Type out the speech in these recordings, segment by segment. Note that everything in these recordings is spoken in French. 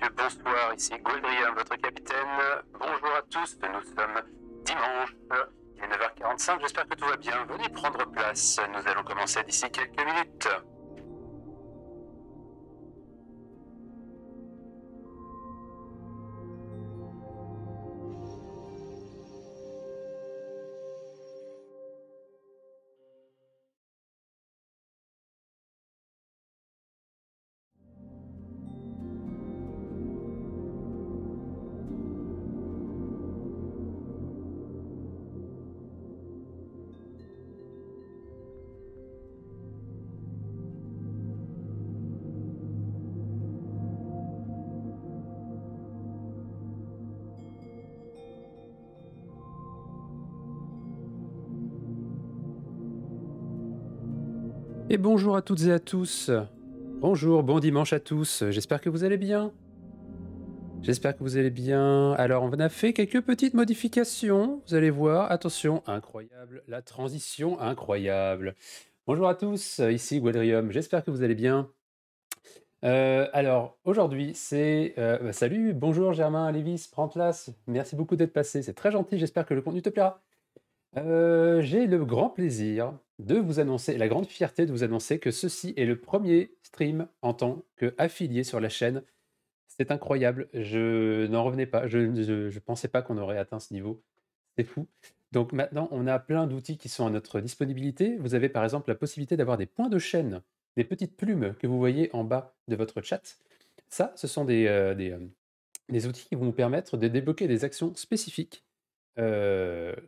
Bonsoir, ici Gouldrian, votre capitaine. Bonjour à tous, nous sommes dimanche, il est 9h45, j'espère que tout va bien. Venez prendre place, nous allons commencer d'ici quelques minutes. Bonjour à toutes et à tous. Bonjour, bon dimanche à tous. J'espère que vous allez bien. J'espère que vous allez bien. Alors, on a fait quelques petites modifications. Vous allez voir. Attention, incroyable. La transition, incroyable. Bonjour à tous. Ici Guadrium. J'espère que vous allez bien. Euh, alors, aujourd'hui, c'est... euh, bah, salut, bonjour Germain, Lévis, prends place. Merci beaucoup d'être passé. C'est très gentil. J'espère que le contenu te plaira. Euh, j'ai le grand plaisir de vous annoncer, la grande fierté de vous annoncer que ceci est le premier stream en tant qu'affilié sur la chaîne. C'est incroyable, je n'en revenais pas, je ne pensais pas qu'on aurait atteint ce niveau. C'est fou. Donc maintenant, on a plein d'outils qui sont à notre disponibilité. Vous avez par exemple la possibilité d'avoir des points de chaîne, des petites plumes que vous voyez en bas de votre chat. Ça, ce sont des, euh, euh, outils qui vont vous permettre de débloquer des actions spécifiques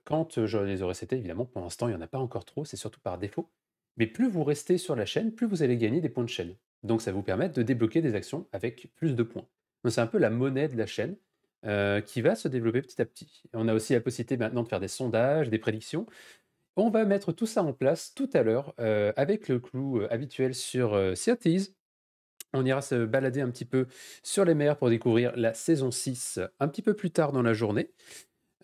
Quand je les aurai setés, évidemment, pour l'instant, il y en a pas encore trop, c'est surtout par défaut. Mais plus vous restez sur la chaîne, plus vous allez gagner des points de chaîne. Donc ça vous permettre de débloquer des actions avec plus de points. Donc c'est un peu la monnaie de la chaîne, qui va se développer petit à petit. On a aussi la possibilité maintenant de faire des sondages, des prédictions. On va mettre tout ça en place tout à l'heure, heu, avec le clou, habituel sur, heu, On ira se balader un petit peu sur les mers pour découvrir la saison 6 un petit peu plus tard dans la journée.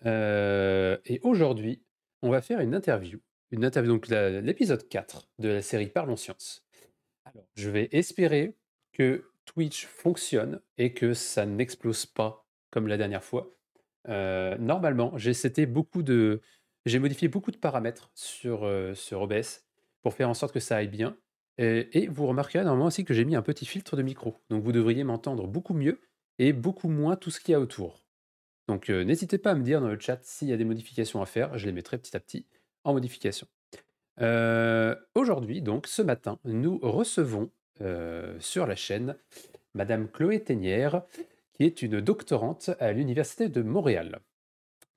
Et aujourd'hui, on va faire une interview. Une interview, donc l'épisode 4 de la série Parlons Science. Alors, je vais espérer que Twitch fonctionne et que ça n'explose pas comme la dernière fois. Normalement, j'ai beaucoup de, j'ai modifié beaucoup de paramètres sur, sur OBS pour faire en sorte que ça aille bien. Et, et vous remarquerez normalement aussi que j'ai mis un petit filtre de micro. Donc vous devriez m'entendre beaucoup mieux et beaucoup moins tout ce qu'il y a autour. Donc euh, n'hésitez pas à me dire dans le chat s'il y a des modifications à faire, je les mettrai petit à petit en modification. Euh, aujourd'hui, donc ce matin, nous recevons euh, sur la chaîne Madame Chloé Ténière, qui est une doctorante à l'Université de Montréal.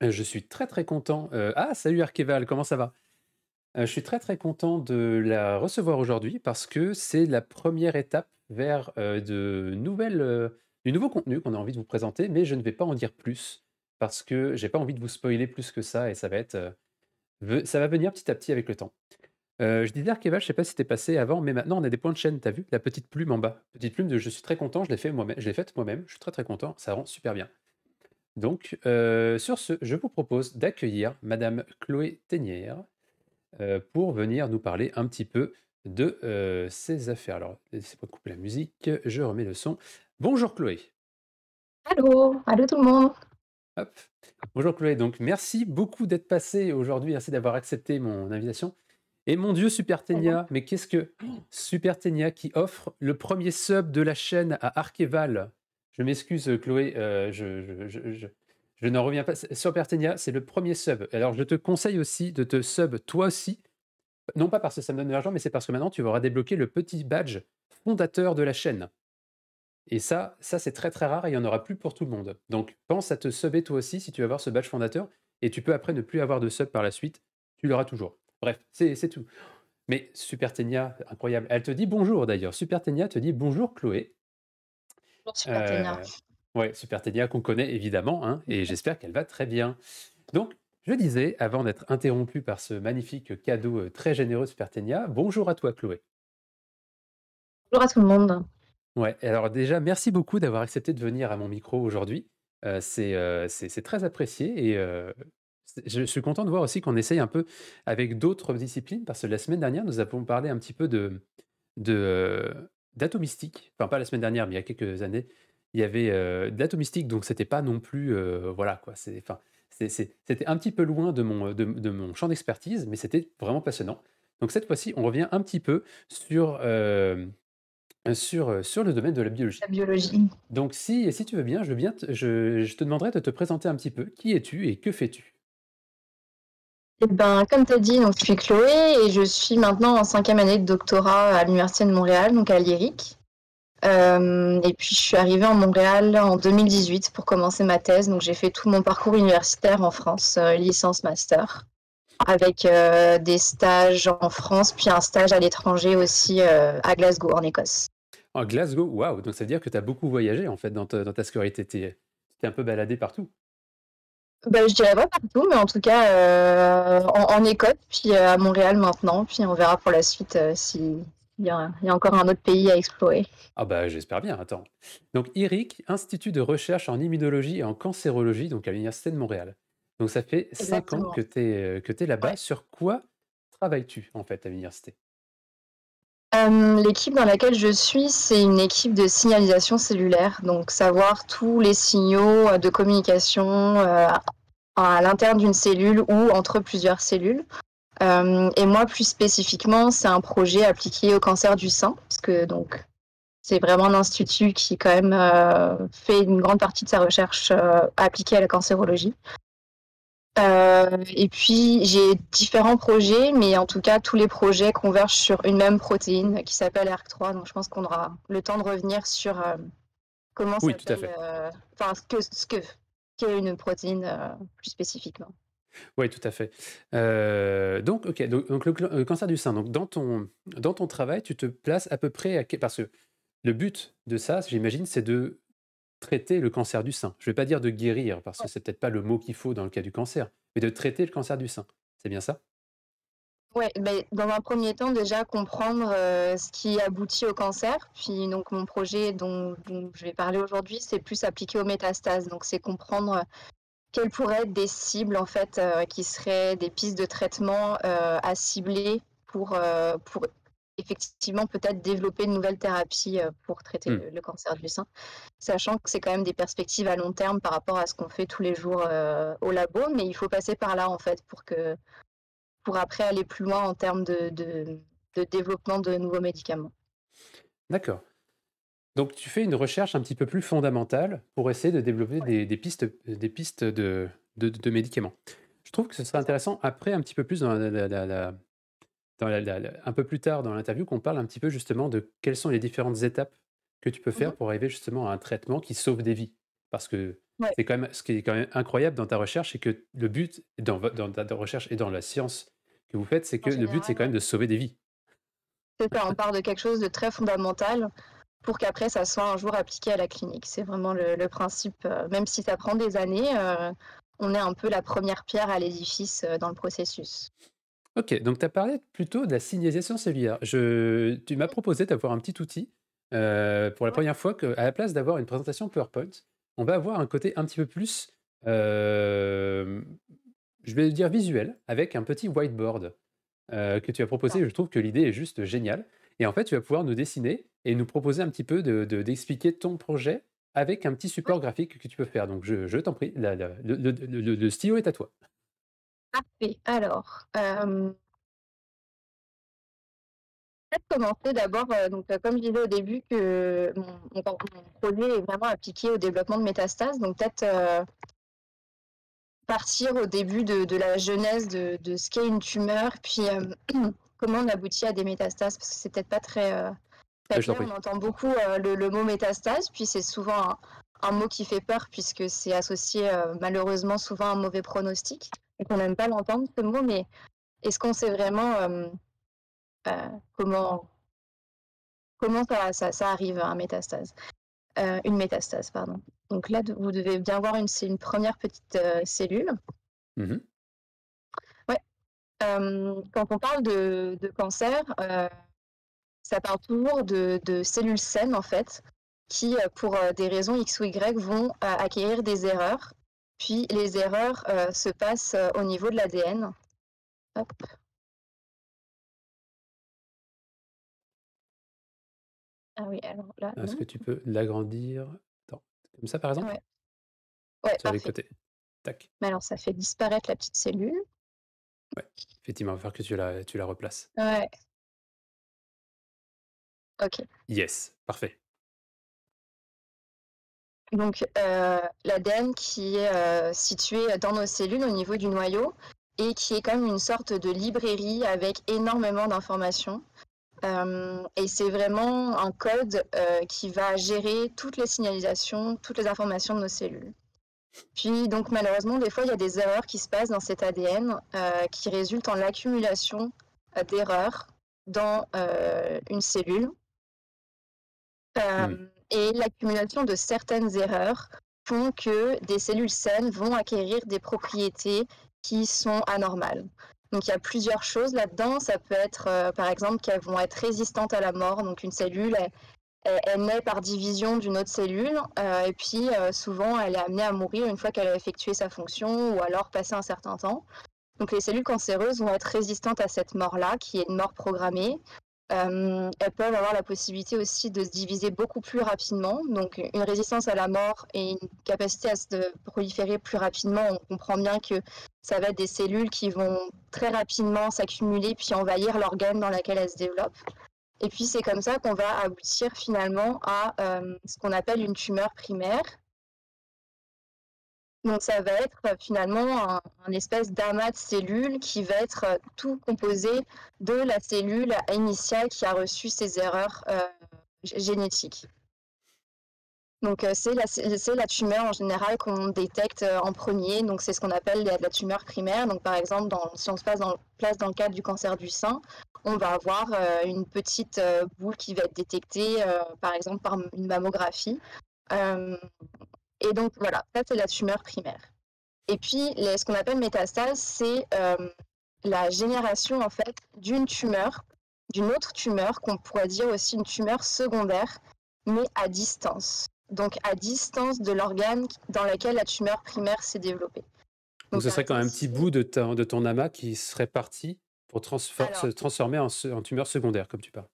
Je suis très très content. ah, salut Arkeval, comment ça va? Je suis très très content de la recevoir aujourd'hui parce que c'est la première étape vers de nouvelles du nouveau contenu qu'on a envie de vous présenter, mais je ne vais pas en dire plus parce que j'ai pas envie de vous spoiler plus que ça et ça va être, ça va venir petit à petit avec le temps. je disais Arkeval, je sais pas si c'était passé avant, mais maintenant on a des points de chaîne, t'as vu? La petite plume en bas. Petite plume de je suis très content, je l'ai fait moi-même, je l'ai faite moi-même, je suis très très content, ça rend super bien. Donc, sur ce, je vous propose d'accueillir Madame Chloé Ténière pour venir nous parler un petit peu de ses affaires. Alors, laissez-moi couper la musique, je remets le son. Bonjour Chloé. Allô, allô tout le monde. Hop. Bonjour Chloé, donc merci beaucoup d'être passé aujourd'hui, merci d'avoir accepté mon invitation. Et mon Dieu, Super Tenia, mais qu'est-ce que Super Tenia qui offre le premier sub de la chaîne à Arkeval. Je m'excuse Chloé, euh, je, je, n'en reviens pas. Super Tenia, c'est le premier sub. Alors je te conseille aussi de te sub toi aussi, non pas parce que ça me donne de l'argent, mais c'est parce que maintenant tu auras débloqué le petit badge fondateur de la chaîne. Et ça, ça c'est très très rare et il n'y en aura plus pour tout le monde. Donc pense à te subber toi aussi si tu veux avoir ce badge fondateur et tu peux après ne plus avoir de sub par la suite, tu l'auras toujours. Bref, c'est tout. Mais Super Tenia, incroyable. Elle te dit bonjour d'ailleurs. Super Tenia te dit bonjour Chloé. Bonjour Super Tenia. Euh, ouais, Super Tenia qu'on connaît évidemment hein, et j'espère qu'elle va très bien. Donc, je disais, avant d'être interrompu par ce magnifique cadeau euh, très généreux Super Tenia, bonjour à toi Chloé. Bonjour à tout le monde. Ouais, alors déjà, merci beaucoup d'avoir accepté de venir à mon micro aujourd'hui. Euh, euh, c'est très apprécié et euh, je suis content de voir aussi qu'on essaye un peu avec d'autres disciplines parce que la semaine dernière, nous avons parlé un petit peu de, de, d'atomistique. Enfin, pas la semaine dernière, mais il y a quelques années. il y avait de l'atomistique, donc c'était pas non plus, voilà quoi. C'était un petit peu loin de mon champ d'expertise, mais c'était vraiment passionnant. Donc cette fois-ci, on revient un petit peu sur, euh, sur, sur le domaine de la biologie. La biologie. Donc si, si tu veux bien, je, veux bien te- je, je te demanderai de te présenter un petit peu. Qui es-tu et que fais-tu? Eh ben, comme tu as dit, donc, je suis Chloé et je suis maintenant en cinquième année de doctorat à l'Université de Montréal, donc à l'IRIC. Euh, et puis je suis arrivée en Montréal en 2018 pour commencer ma thèse. Donc j'ai fait tout mon parcours universitaire en France, euh, licence, master, avec euh, des stages en France, puis un stage à l'étranger aussi euh, à Glasgow, en Écosse. En Glasgow, waouh Donc ça veut dire que tu as beaucoup voyagé en fait dans ta, dans ta scolarité. Tu t'es un peu baladé partout. Ben, je dirais pas partout, mais en tout cas euh, en, en Écosse, puis à Montréal maintenant, puis on verra pour la suite euh, si il y, y a encore un autre pays à explorer. Ah bah j'espère bien, attends. Donc IRIC, Institut de recherche en immunologie et en cancérologie, donc à l'Université de Montréal. Donc ça fait cinq ans Exactement. que tu es, que es là-bas. Ouais. Sur quoi travailles-tu en fait à l'université? Euh, L'équipe dans laquelle je suis, c'est une équipe de signalisation cellulaire, donc savoir tous les signaux de communication euh, à l'interne d'une cellule ou entre plusieurs cellules. Euh, et moi, plus spécifiquement, c'est un projet appliqué au cancer du sein, parce que donc c'est vraiment un institut qui quand même fait une grande partie de sa recherche appliquée à la cancérologie. Euh, et puis j'ai différents projets, mais en tout cas tous les projets convergent sur une même protéine qui s'appelle ERK3. Donc je pense qu'on aura le temps de revenir sur euh, comment Oui, tout à euh, enfin ce que ce que qu'est une protéine plus spécifiquement. Oui, tout à fait. Euh, donc, ok, donc, donc le, cancer du sein. Donc, dans ton, dans ton travail, tu te places à peu près à parce que le but de ça, j'imagine, c'est de traiter le cancer du sein. Je ne vais pas dire de guérir parce que c'est peut-être pas le mot qu'il faut dans le cas du cancer, mais de traiter le cancer du sein. C'est bien ça? Ouais, ben, dans un premier temps, déjà comprendre euh, ce qui aboutit au cancer. Puis donc mon projet dont, dont je vais parler aujourd'hui, c'est plus appliqué aux métastases. Donc c'est comprendre euh, quelles pourraient être des cibles en fait euh, qui seraient des pistes de traitement euh, à cibler pour, pour effectivement peut-être développer de nouvelles thérapies euh, pour traiter Hmm. le, cancer du sein, sachant que c'est quand même des perspectives à long terme par rapport à ce qu'on fait tous les jours euh, au labo, mais il faut passer par là en fait pour que pour après aller plus loin en termes de, de, de développement de nouveaux médicaments. D'accord. Donc, tu fais une recherche un petit peu plus fondamentale pour essayer de développer des, des pistes, des pistes de, de, de médicaments. Je trouve que ce serait intéressant après, un petit peu plus dans la, la- la- la- dans la- la- la- un peu plus tard dans l'interview, qu'on parle un petit peu justement de quelles sont les différentes étapes que tu peux faire pour arriver justement à un traitement qui sauve des vies. Parce que Ouais. c'est quand même, ce qui est quand même incroyable dans ta recherche, c'est que le but dans, ta recherche et dans la science que vous faites, c'est que le but, c'est quand même de sauver des vies. C'est ça, on part de quelque chose de très fondamental pour qu'après ça soit un jour appliqué à la clinique. C'est vraiment le, le principe, euh, même si ça prend des années, euh, on est un peu la première pierre à l'édifice euh, dans le processus. Ok, donc tu as parlé plutôt de la signalisation cellulaire. Je, tu m'as proposé d'avoir un petit outil euh, pour la première fois qu'à la place d'avoir une présentation PowerPoint, on va avoir un côté un petit peu plus, euh, je vais dire visuel, avec un petit whiteboard euh, que tu as proposé. Je trouve que l'idée est juste géniale. Et en fait, tu vas pouvoir nous dessiner et nous proposer un petit peu de- de- d'expliquer ton projet avec un petit support graphique que tu peux faire. Donc, je, je t'en prie, la- la- le, le- le- le stylo est à toi. Parfait. Alors, euh, peut-être commencer d'abord, euh, donc, euh, comme je disais au début, que mon, mon- mon projet est vraiment appliqué au développement de métastases. Donc, peut-être euh, partir au début de, de la genèse de, de ce qu'est une tumeur, puis comment on aboutit à des métastases, parce que c'est peut-être pas très, clair. On entend beaucoup le, le mot métastase, puis c'est souvent un, un mot qui fait peur, puisque c'est associé malheureusement souvent à un mauvais pronostic, et qu'on n'aime pas l'entendre, ce mot, mais est-ce qu'on sait vraiment euh, euh, comment, comment ça, ça, ça arrive à un métastase Euh, Une métastase, pardon. Donc là, vous devez bien voir une, une première petite cellule. Euh, quand on parle de, de cancer, ça parle toujours de, de cellules saines, en fait, qui, pour des raisons X ou Y, vont acquérir des erreurs. Puis les erreurs euh, se passent euh, au niveau de l'ADN. Ah oui, alors là, Est-ce que tu peux l'agrandir. Comme ça, par exemple? Ouais. Ouais, Sur les côtés. Tac. Mais alors, ça fait disparaître la petite cellule. Effectivement, il va falloir que tu la, tu la replaces. Ouais. Ok. Yes, parfait. Donc, euh, l'ADN qui est euh, situé dans nos cellules au niveau du noyau et qui est comme une sorte de librairie avec énormément d'informations. Euh, et c'est vraiment un code qui va gérer toutes les signalisations, toutes les informations de nos cellules. Puis, donc, malheureusement, des fois, il y a des erreurs qui se passent dans cet ADN qui résultent en l'accumulation d'erreurs dans une cellule. Et l'accumulation de certaines erreurs font que des cellules saines vont acquérir des propriétés qui sont anormales. Donc il y a plusieurs choses là-dedans. Ça peut être, euh, par exemple, qu'elles vont être résistantes à la mort. Donc une cellule, elle, naît par division d'une autre cellule, euh, et puis euh, souvent elle est amenée à mourir une fois qu'elle a effectué sa fonction, ou alors passé un certain temps. Donc les cellules cancéreuses vont être résistantes à cette mort-là, qui est une mort programmée. Euh, elles peuvent avoir la possibilité aussi de se diviser beaucoup plus rapidement. Donc une résistance à la mort et une capacité à se proliférer plus rapidement, on comprend bien que ça va être des cellules qui vont très rapidement s'accumuler puis envahir l'organe dans lequel elles se développent. Et puis c'est comme ça qu'on va aboutir finalement à euh, ce qu'on appelle une tumeur primaire. Donc ça va être euh, finalement un, espèce d'amas de cellules qui va être euh, tout composé de la cellule initiale qui a reçu ces erreurs euh, génétiques. Donc c'est la, tumeur en général qu'on détecte en premier, donc c'est ce qu'on appelle la, tumeur primaire. Donc par exemple, dans, si on se place dans, place dans le cadre du cancer du sein, on va avoir une petite boule qui va être détectée par exemple par une mammographie. Et donc voilà, ça c'est la tumeur primaire. Et puis les- ce qu'on appelle métastase, c'est euh, la génération en fait d'une tumeur, d'une autre tumeur qu'on pourrait dire aussi une tumeur secondaire, mais à distance. Donc à distance de l'organe dans lequel la tumeur primaire s'est développée. Donc, ce serait quand même un petit bout de, ta- de ton amas qui serait parti pour transfor- Alors. se transformer en tumeur secondaire, comme tu parles.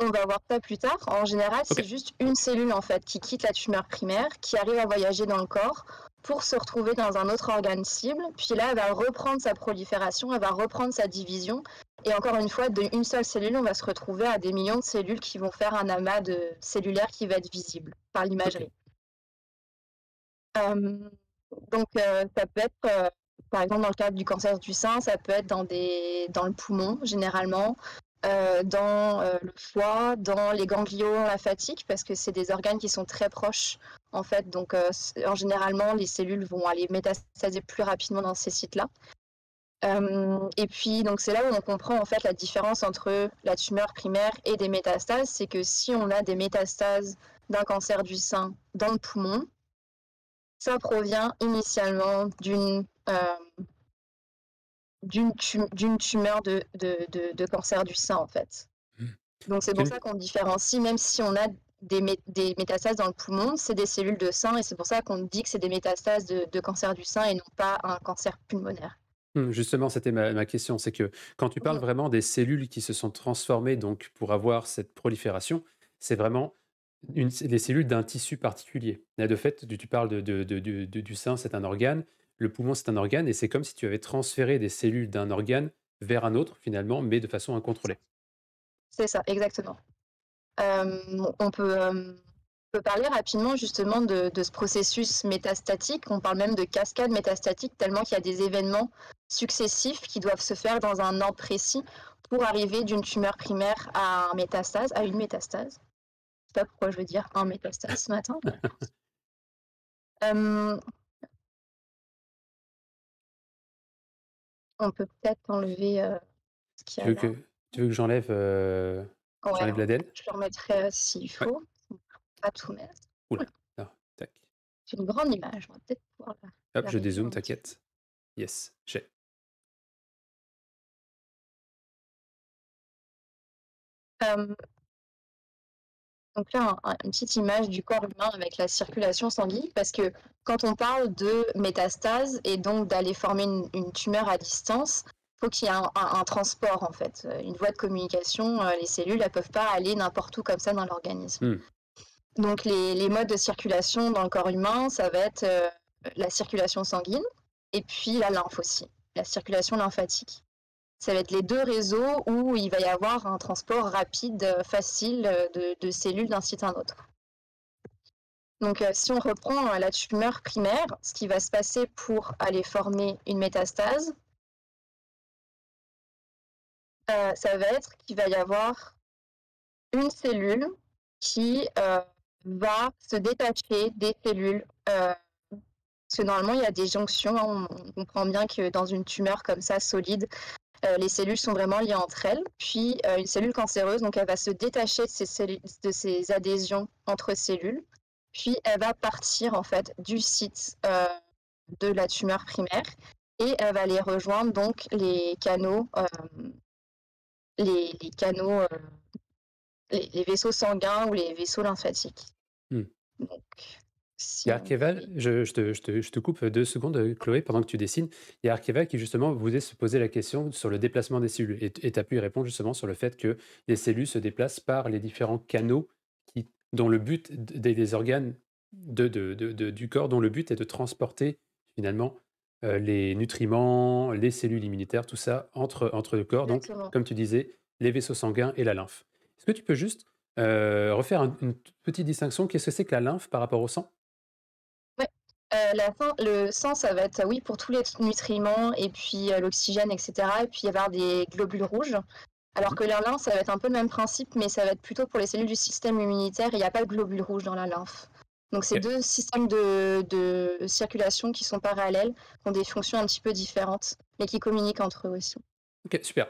On va voir ça plus tard. En général, c'est juste une cellule en fait qui quitte la tumeur primaire, qui arrive à voyager dans le corps pour se retrouver dans un autre organe cible. Puis là, elle va reprendre sa prolifération, elle va reprendre sa division. Et encore une fois, d'une seule cellule, on va se retrouver à des millions de cellules qui vont faire un amas de cellulaire qui va être visible par l'imagerie. Euh, donc, euh, ça peut être, euh, par exemple, dans le cadre du cancer du sein, ça peut être dans, des, dans le poumon, généralement, euh, dans euh, le foie, dans les ganglions lymphatiques, parce que c'est des organes qui sont très proches, en fait. Donc, euh, en les cellules vont aller métastaser plus rapidement dans ces sites-là. Et puis, donc, c'est là où on comprend, en fait, la différence entre la tumeur primaire et des métastases. C'est que si on a des métastases d'un cancer du sein dans le poumon, ça provient initialement d'une d'une tu- d'une tumeur de, de, de- de cancer du sein, en fait. Hmm. Donc c'est pour ça qu'on différencie, même si on a des, mé- des métastases dans le poumon, c'est des cellules de sein, et c'est pour ça qu'on dit que c'est des métastases de, cancer du sein et non pas un cancer pulmonaire. Hum, Justement, c'était ma, ma question. C'est que quand tu parles vraiment des cellules qui se sont transformées donc pour avoir cette prolifération, c'est vraiment une, cellules d'un tissu particulier. Et de fait, tu, tu parles de- du sein, c'est un organe, le poumon, c'est un organe, et c'est comme si tu avais transféré des cellules d'un organe vers un autre, finalement, mais de façon incontrôlée. C'est ça, exactement. Euh, on peut, euh, on peut parler rapidement justement de, de ce processus métastatique. On parle même de cascade métastatique, tellement qu'il y a des événements successifs qui doivent se faire dans un ordre précis pour arriver d'une tumeur primaire à un métastase, à une métastase. Je sais pas pourquoi je veux dire un métastase ce matin. Euh, on peut peut-être enlever euh, ce qu'il Tu y veux a que, là. tu veux que j'enlève euh, Ouais, j'enlève l'ADN? je le remettrai euh, s'il faut. Pas tout mettre. Oula, tac. C'est une grande image, on va peut-être pouvoir la- Hop, la je réduire dézoome, un petit t'inquiète. Yes, j'ai. Euh, donc là, un- un- une petite image du corps humain avec la circulation sanguine, parce que quand on parle de métastase et donc d'aller former une, une tumeur à distance, il faut qu'il y ait un, transport en fait, euh, une voie de communication. euh, Les cellules, elles peuvent pas aller n'importe où comme ça dans l'organisme. Hmm. Donc les, modes de circulation dans le corps humain, ça va être la circulation sanguine et puis la lymphe aussi, la circulation lymphatique. Ça va être les deux réseaux où il va y avoir un transport rapide, facile de cellules d'un site à un autre. Donc, euh, si on reprend euh, la tumeur primaire, ce qui va se passer pour aller former une métastase, euh, ça va être qu'il va y avoir une cellule qui va se détacher des cellules. parce que normalement, il y a des jonctions. On, comprend bien que dans une tumeur comme ça, solide, les cellules sont vraiment liées entre elles. Puis, une cellule cancéreuse, donc elle va se détacher de ces adhésions entre cellules puis elle va partir en fait du site euh, de la tumeur primaire et elle va aller rejoindre donc les canaux, euh, les, canaux, euh, les, vaisseaux sanguins ou les vaisseaux lymphatiques. Hmm. Donc, il y a Arkeval, je, te, je, te, je, te, coupe deux secondes, Chloé, pendant que tu dessines. Il y a Arkeval qui, justement, voulait se poser la question sur le déplacement des cellules. Et tu as pu y répondre, justement, sur le fait que les cellules se déplacent par les différents canaux dont le but des, organes de, du corps, dont le but est de transporter finalement euh, les nutriments, les cellules immunitaires, tout ça entre, entre le corps. Donc, comme tu disais, les vaisseaux sanguins et la lymphe. Est-ce que tu peux juste euh, refaire une petite distinction? Qu'est-ce que c'est que la lymphe par rapport au sang? Euh, le sang, ça va être, oui, pour tous les nutriments et puis l'oxygène, etc. Et puis il y avoir des globules rouges. Alors que la lymphe, ça va être un peu le même principe, mais ça va être plutôt pour les cellules du système immunitaire. Il n'y a pas de globules rouges dans la lymphe. Donc c'est deux systèmes de, circulation qui sont parallèles, qui ont des fonctions un petit peu différentes, mais qui communiquent entre eux aussi. Ok, super.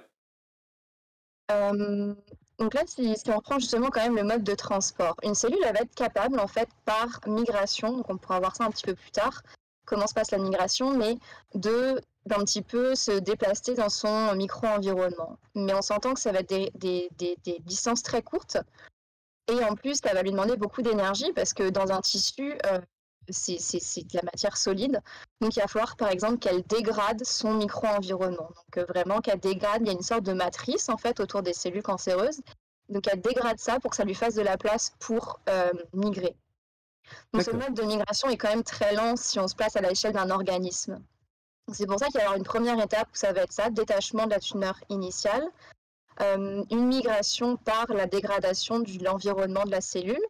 Euh, donc là, si, on reprend justement quand même le mode de transport, une cellule elle va être capable en fait par migration, donc on pourra voir ça un petit peu plus tard, comment se passe la migration, mais de d'un petit peu se déplacer dans son micro-environnement. Mais on s'entend que ça va être des, distances très courtes. Et en plus, ça va lui demander beaucoup d'énergie parce que dans un tissu, euh, c'est de la matière solide. Donc il va falloir par exemple qu'elle dégrade son micro-environnement. Donc euh, vraiment qu'elle dégrade, il y a une sorte de matrice en fait autour des cellules cancéreuses. Donc elle dégrade ça pour que ça lui fasse de la place pour euh, migrer. Donc ce mode de migration est quand même très lent si on se place à l'échelle d'un organisme. C'est pour ça qu'il y a une première étape où ça va être ça, détachement de la tumeur initiale, euh, une migration par la dégradation de l'environnement de la cellule.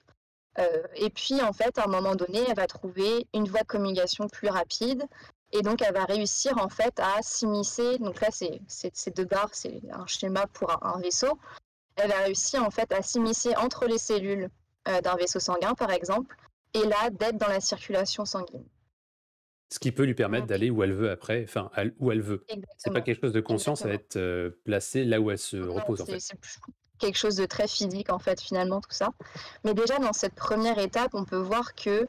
Euh, et puis, en fait, à un moment donné, elle va trouver une voie de communication plus rapide. Et donc, elle va réussir, en fait, à s'immiscer. Donc là, c'est deux barres, c'est un schéma pour un, vaisseau. Elle va réussir, en fait, à s'immiscer entre les cellules euh, d'un vaisseau sanguin, par exemple, et là, d'être dans la circulation sanguine. Ce qui peut lui permettre d'aller où elle veut après, enfin, où elle veut. C'est pas quelque chose de conscient, ça va être euh, placé là où elle se repose en fait. Quelque chose de très physique en fait, finalement, tout ça. Mais déjà, dans cette première étape, on peut voir que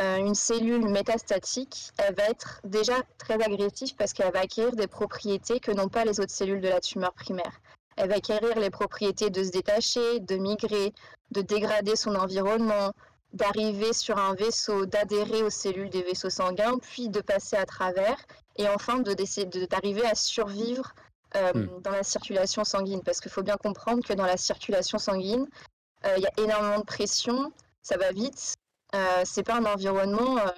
euh, une cellule métastatique, elle va être déjà très agressive parce qu'elle va acquérir des propriétés que n'ont pas les autres cellules de la tumeur primaire. Elle va acquérir les propriétés de se détacher, de migrer, de dégrader son environnement, d'arriver sur un vaisseau, d'adhérer aux cellules des vaisseaux sanguins, puis de passer à travers, et enfin d'arriver à survivre euh, hmm. dans la circulation sanguine. Parce qu'il faut bien comprendre que dans la circulation sanguine, euh, il y a énormément de pression, ça va vite. Euh, c'est pas un environnement euh,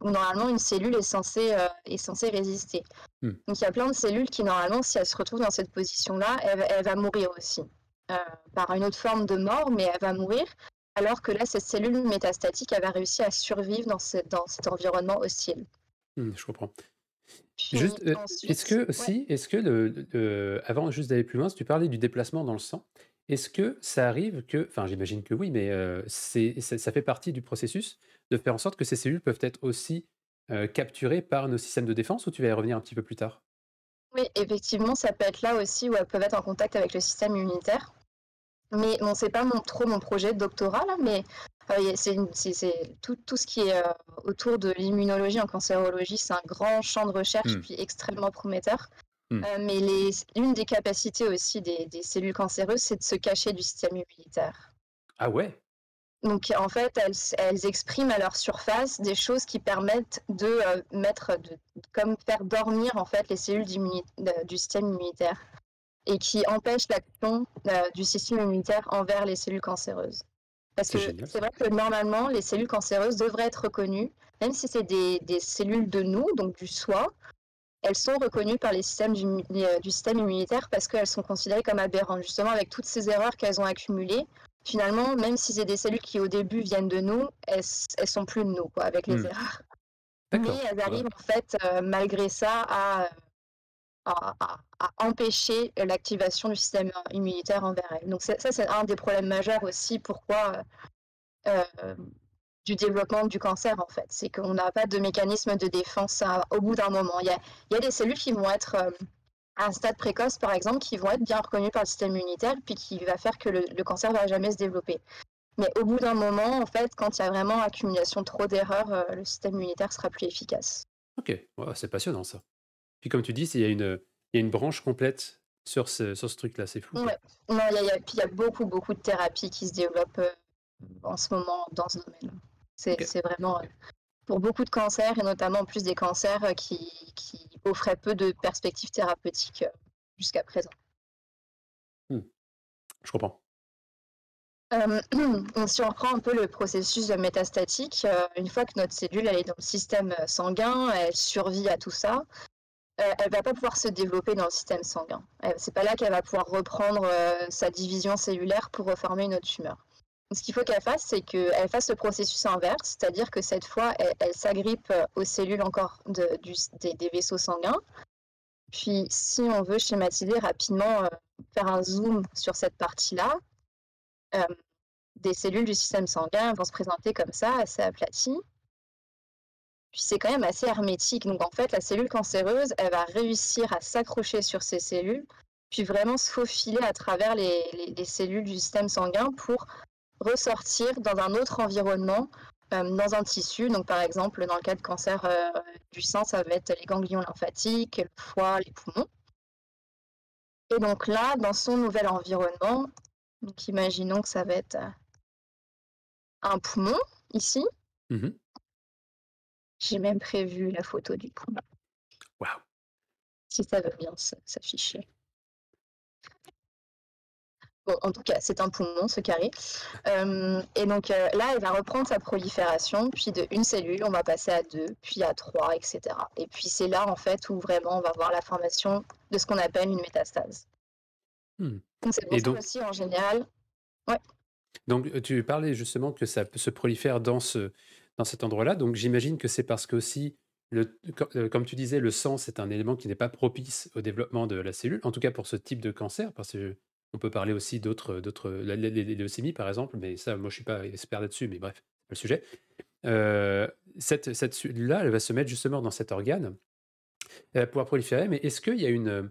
où normalement une cellule est censée, est censée résister. Hmm. Donc il y a plein de cellules qui normalement, si elles se retrouvent dans cette position-là, elle, elle, va mourir aussi. par une autre forme de mort, mais elle va mourir alors que là, cette cellule métastatique avait réussi à survivre dans, dans cet environnement hostile. Mmh, je comprends. Juste, euh, est-ce que aussi, est-ce que le, avant juste d'aller plus loin, si tu parlais du déplacement dans le sang, est-ce que ça arrive que, enfin j'imagine que oui, mais euh, c'est, ça, fait partie du processus de faire en sorte que ces cellules peuvent être aussi euh, capturées par nos systèmes de défense ou tu vas y revenir un petit peu plus tard? Oui, effectivement, ça peut être là aussi où elles peuvent être en contact avec le système immunitaire. Mais bon, c'est pas mon, trop mon projet de doctorat, là, mais euh, c'est tout, tout, ce qui est euh, autour de l'immunologie en cancérologie, c'est un grand champ de recherche, hmm. puis extrêmement prometteur. Hmm. Euh, mais l'une des capacités aussi des, des cellules cancéreuses, c'est de se cacher du système immunitaire. Ah ouais? Donc en fait, elles, elles, expriment à leur surface des choses qui permettent de mettre, de, comme faire dormir en fait les cellules du système immunitaire et qui empêche l'action euh, du système immunitaire envers les cellules cancéreuses. Parce que c'est vrai que normalement, les cellules cancéreuses devraient être reconnues, même si c'est des, cellules de nous, donc du soi, elles sont reconnues par les systèmes du, euh, du système immunitaire parce qu'elles sont considérées comme aberrantes, justement avec toutes ces erreurs qu'elles ont accumulées. Finalement, même si c'est des cellules qui au début viennent de nous, elles, elles sont plus de nous, quoi, avec les hmm. erreurs. Mais elles arrivent en fait, euh, malgré ça, à, à, empêcher l'activation du système immunitaire envers elles. Donc ça, c'est un des problèmes majeurs aussi pourquoi euh, du développement du cancer en fait. C'est qu'on n'a pas de mécanisme de défense au bout d'un moment. Il y, a, des cellules qui vont être euh, à un stade précoce par exemple, qui vont être bien reconnues par le système immunitaire, puis qui va faire que le, le cancer va jamais se développer. Mais au bout d'un moment, en fait, quand il y a vraiment accumulation trop d'erreurs, euh, le système immunitaire sera plus efficace. Ok, c'est passionnant ça. Puis comme tu dis, il y a une, il y a une branche complète sur ce, sur ce truc-là, c'est fou. Ouais. Non, il y, a, il y, a beaucoup, beaucoup de thérapies qui se développent euh, en ce moment dans ce domaine. C'est vraiment euh, pour beaucoup de cancers, et notamment en plus des cancers qui, qui offraient peu de perspectives thérapeutiques jusqu'à présent. Hmm. Je comprends. Euh, si on reprend un peu le processus métastatique, euh, une fois que notre cellule elle est dans le système sanguin, elle survit à tout ça, euh, elle va pas pouvoir se développer dans le système sanguin. C'est pas là qu'elle va pouvoir reprendre sa division cellulaire pour reformer une autre tumeur. ce qu'il faut qu'elle fasse, c'est qu'elle fasse le processus inverse, c'est-à-dire que cette fois, elle, s'agrippe aux cellules encore des, vaisseaux sanguins. Puis, si on veut schématiser rapidement, faire un zoom sur cette partie-là, euh, des cellules du système sanguin vont se présenter comme ça, assez aplaties. Puis c'est quand même assez hermétique. Donc en fait, la cellule cancéreuse, elle va réussir à s'accrocher sur ces cellules, puis vraiment se faufiler à travers les, cellules du système sanguin pour ressortir dans un autre environnement, euh, dans un tissu. Donc par exemple, dans le cas de cancer euh, du sein, ça va être les ganglions lymphatiques, le foie, les poumons. Et donc là, dans son nouvel environnement, donc imaginons que ça va être euh, un poumon ici. Mmh J'ai même prévu la photo du poumon. Waouh. Si ça veut bien s'afficher. Bon, en tout cas, c'est un poumon, ce carré. et donc euh, là, elle va reprendre sa prolifération, puis de une cellule, on va passer à deux, puis à trois, etc. Et puis c'est là, en fait, où vraiment on va voir la formation de ce qu'on appelle une métastase. Mmh. Donc c'est pour ça aussi en général. Ouais. Donc tu parlais justement que ça se prolifère dans, ce, dans cet endroit-là. Donc j'imagine que c'est parce que aussi, le, comme tu disais, le sang, c'est un élément qui n'est pas propice au développement de la cellule, en tout cas pour ce type de cancer, parce que on peut parler aussi d'autres, d'autres, les, leucémies par exemple, mais ça, moi je suis pas expert là-dessus, mais bref, pas le sujet. Euh, cette, cellule-là, elle va se mettre justement dans cet organe, elle va pouvoir proliférer, mais est-ce qu'il y a une,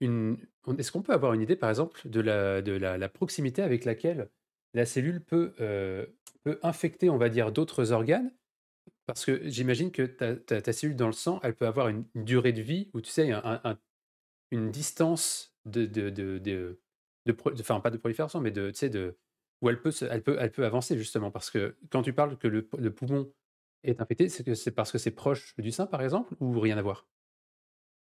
est-ce qu'on peut avoir une idée, par exemple, de la, de la, proximité avec laquelle la cellule peut, euh, peut infecter, on va dire, d'autres organes Parce que j'imagine que ta, cellule dans le sang, elle peut avoir une, durée de vie, ou tu sais, une distance de, de, de, de, enfin pas de prolifération, mais de, tu sais, de, où elle peut, elle, peut, elle peut avancer justement. Parce que quand tu parles que le, le poumon est infecté, c'est que c'est parce que c'est proche du sein, par exemple, ou rien à voir?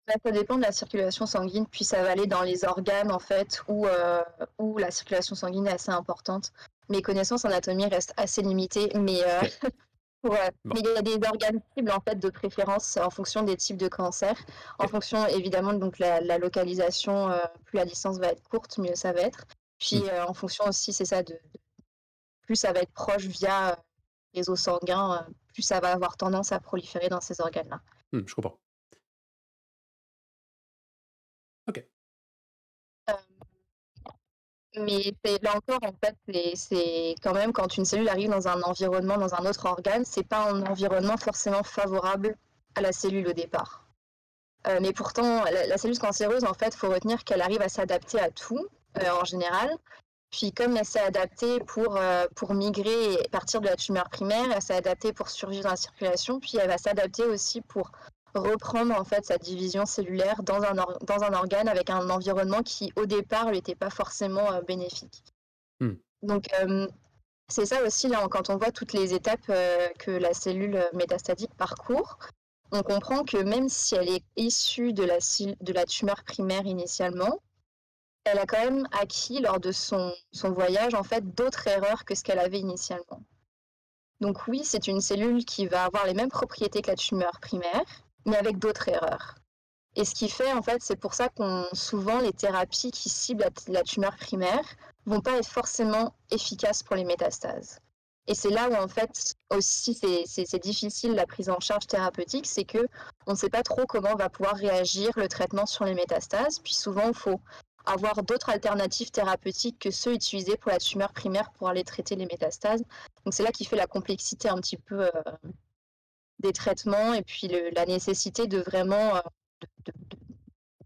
Bah, ça dépend de la circulation sanguine, puis ça va aller dans les organes en fait, où, euh, où la circulation sanguine est assez importante. Mes connaissances en anatomie restent assez limitées, mais, euh, mais il y a des organes cibles en fait de préférence en fonction des types de cancer, en fonction évidemment donc la, la localisation. Euh, plus la distance va être courte, mieux ça va être. Puis mmh. en fonction aussi, c'est ça, de, plus ça va être proche via les os sanguins, plus ça va avoir tendance à proliférer dans ces organes-là. Mmh, je comprends. Mais là encore, en fait, c'est quand même quand une cellule arrive dans un environnement, dans un autre organe, c'est pas un environnement forcément favorable à la cellule au départ. Euh, mais pourtant, la, cellule cancéreuse, en fait, faut retenir qu'elle arrive à s'adapter à tout, euh, en général. Puis comme elle s'est adaptée pour, euh, pour migrer et partir de la tumeur primaire, elle s'est adaptée pour survivre dans la circulation, puis elle va s'adapter aussi pour reprendre en fait sa division cellulaire dans un, dans un organe avec un environnement qui au départ lui était pas forcément euh, bénéfique. Hmm. Donc euh, c'est ça aussi là quand on voit toutes les étapes euh, que la cellule métastatique parcourt, on comprend que même si elle est issue de la, de la tumeur primaire initialement, elle a quand même acquis lors de son, son voyage en fait d'autres erreurs que ce qu'elle avait initialement. Donc oui, c'est une cellule qui va avoir les mêmes propriétés que la tumeur primaire, mais avec d'autres erreurs. Et ce qui fait, en fait, c'est pour ça qu'on souvent les thérapies qui ciblent la, tumeur primaire vont pas être forcément efficaces pour les métastases. Et c'est là où en fait aussi c'est difficile la prise en charge thérapeutique, c'est que on ne sait pas trop comment va pouvoir réagir le traitement sur les métastases. Puis souvent il faut avoir d'autres alternatives thérapeutiques que ceux utilisés pour la tumeur primaire pour aller traiter les métastases. Donc c'est là qui fait la complexité un petit peu euh, des traitements et puis la nécessité de vraiment euh,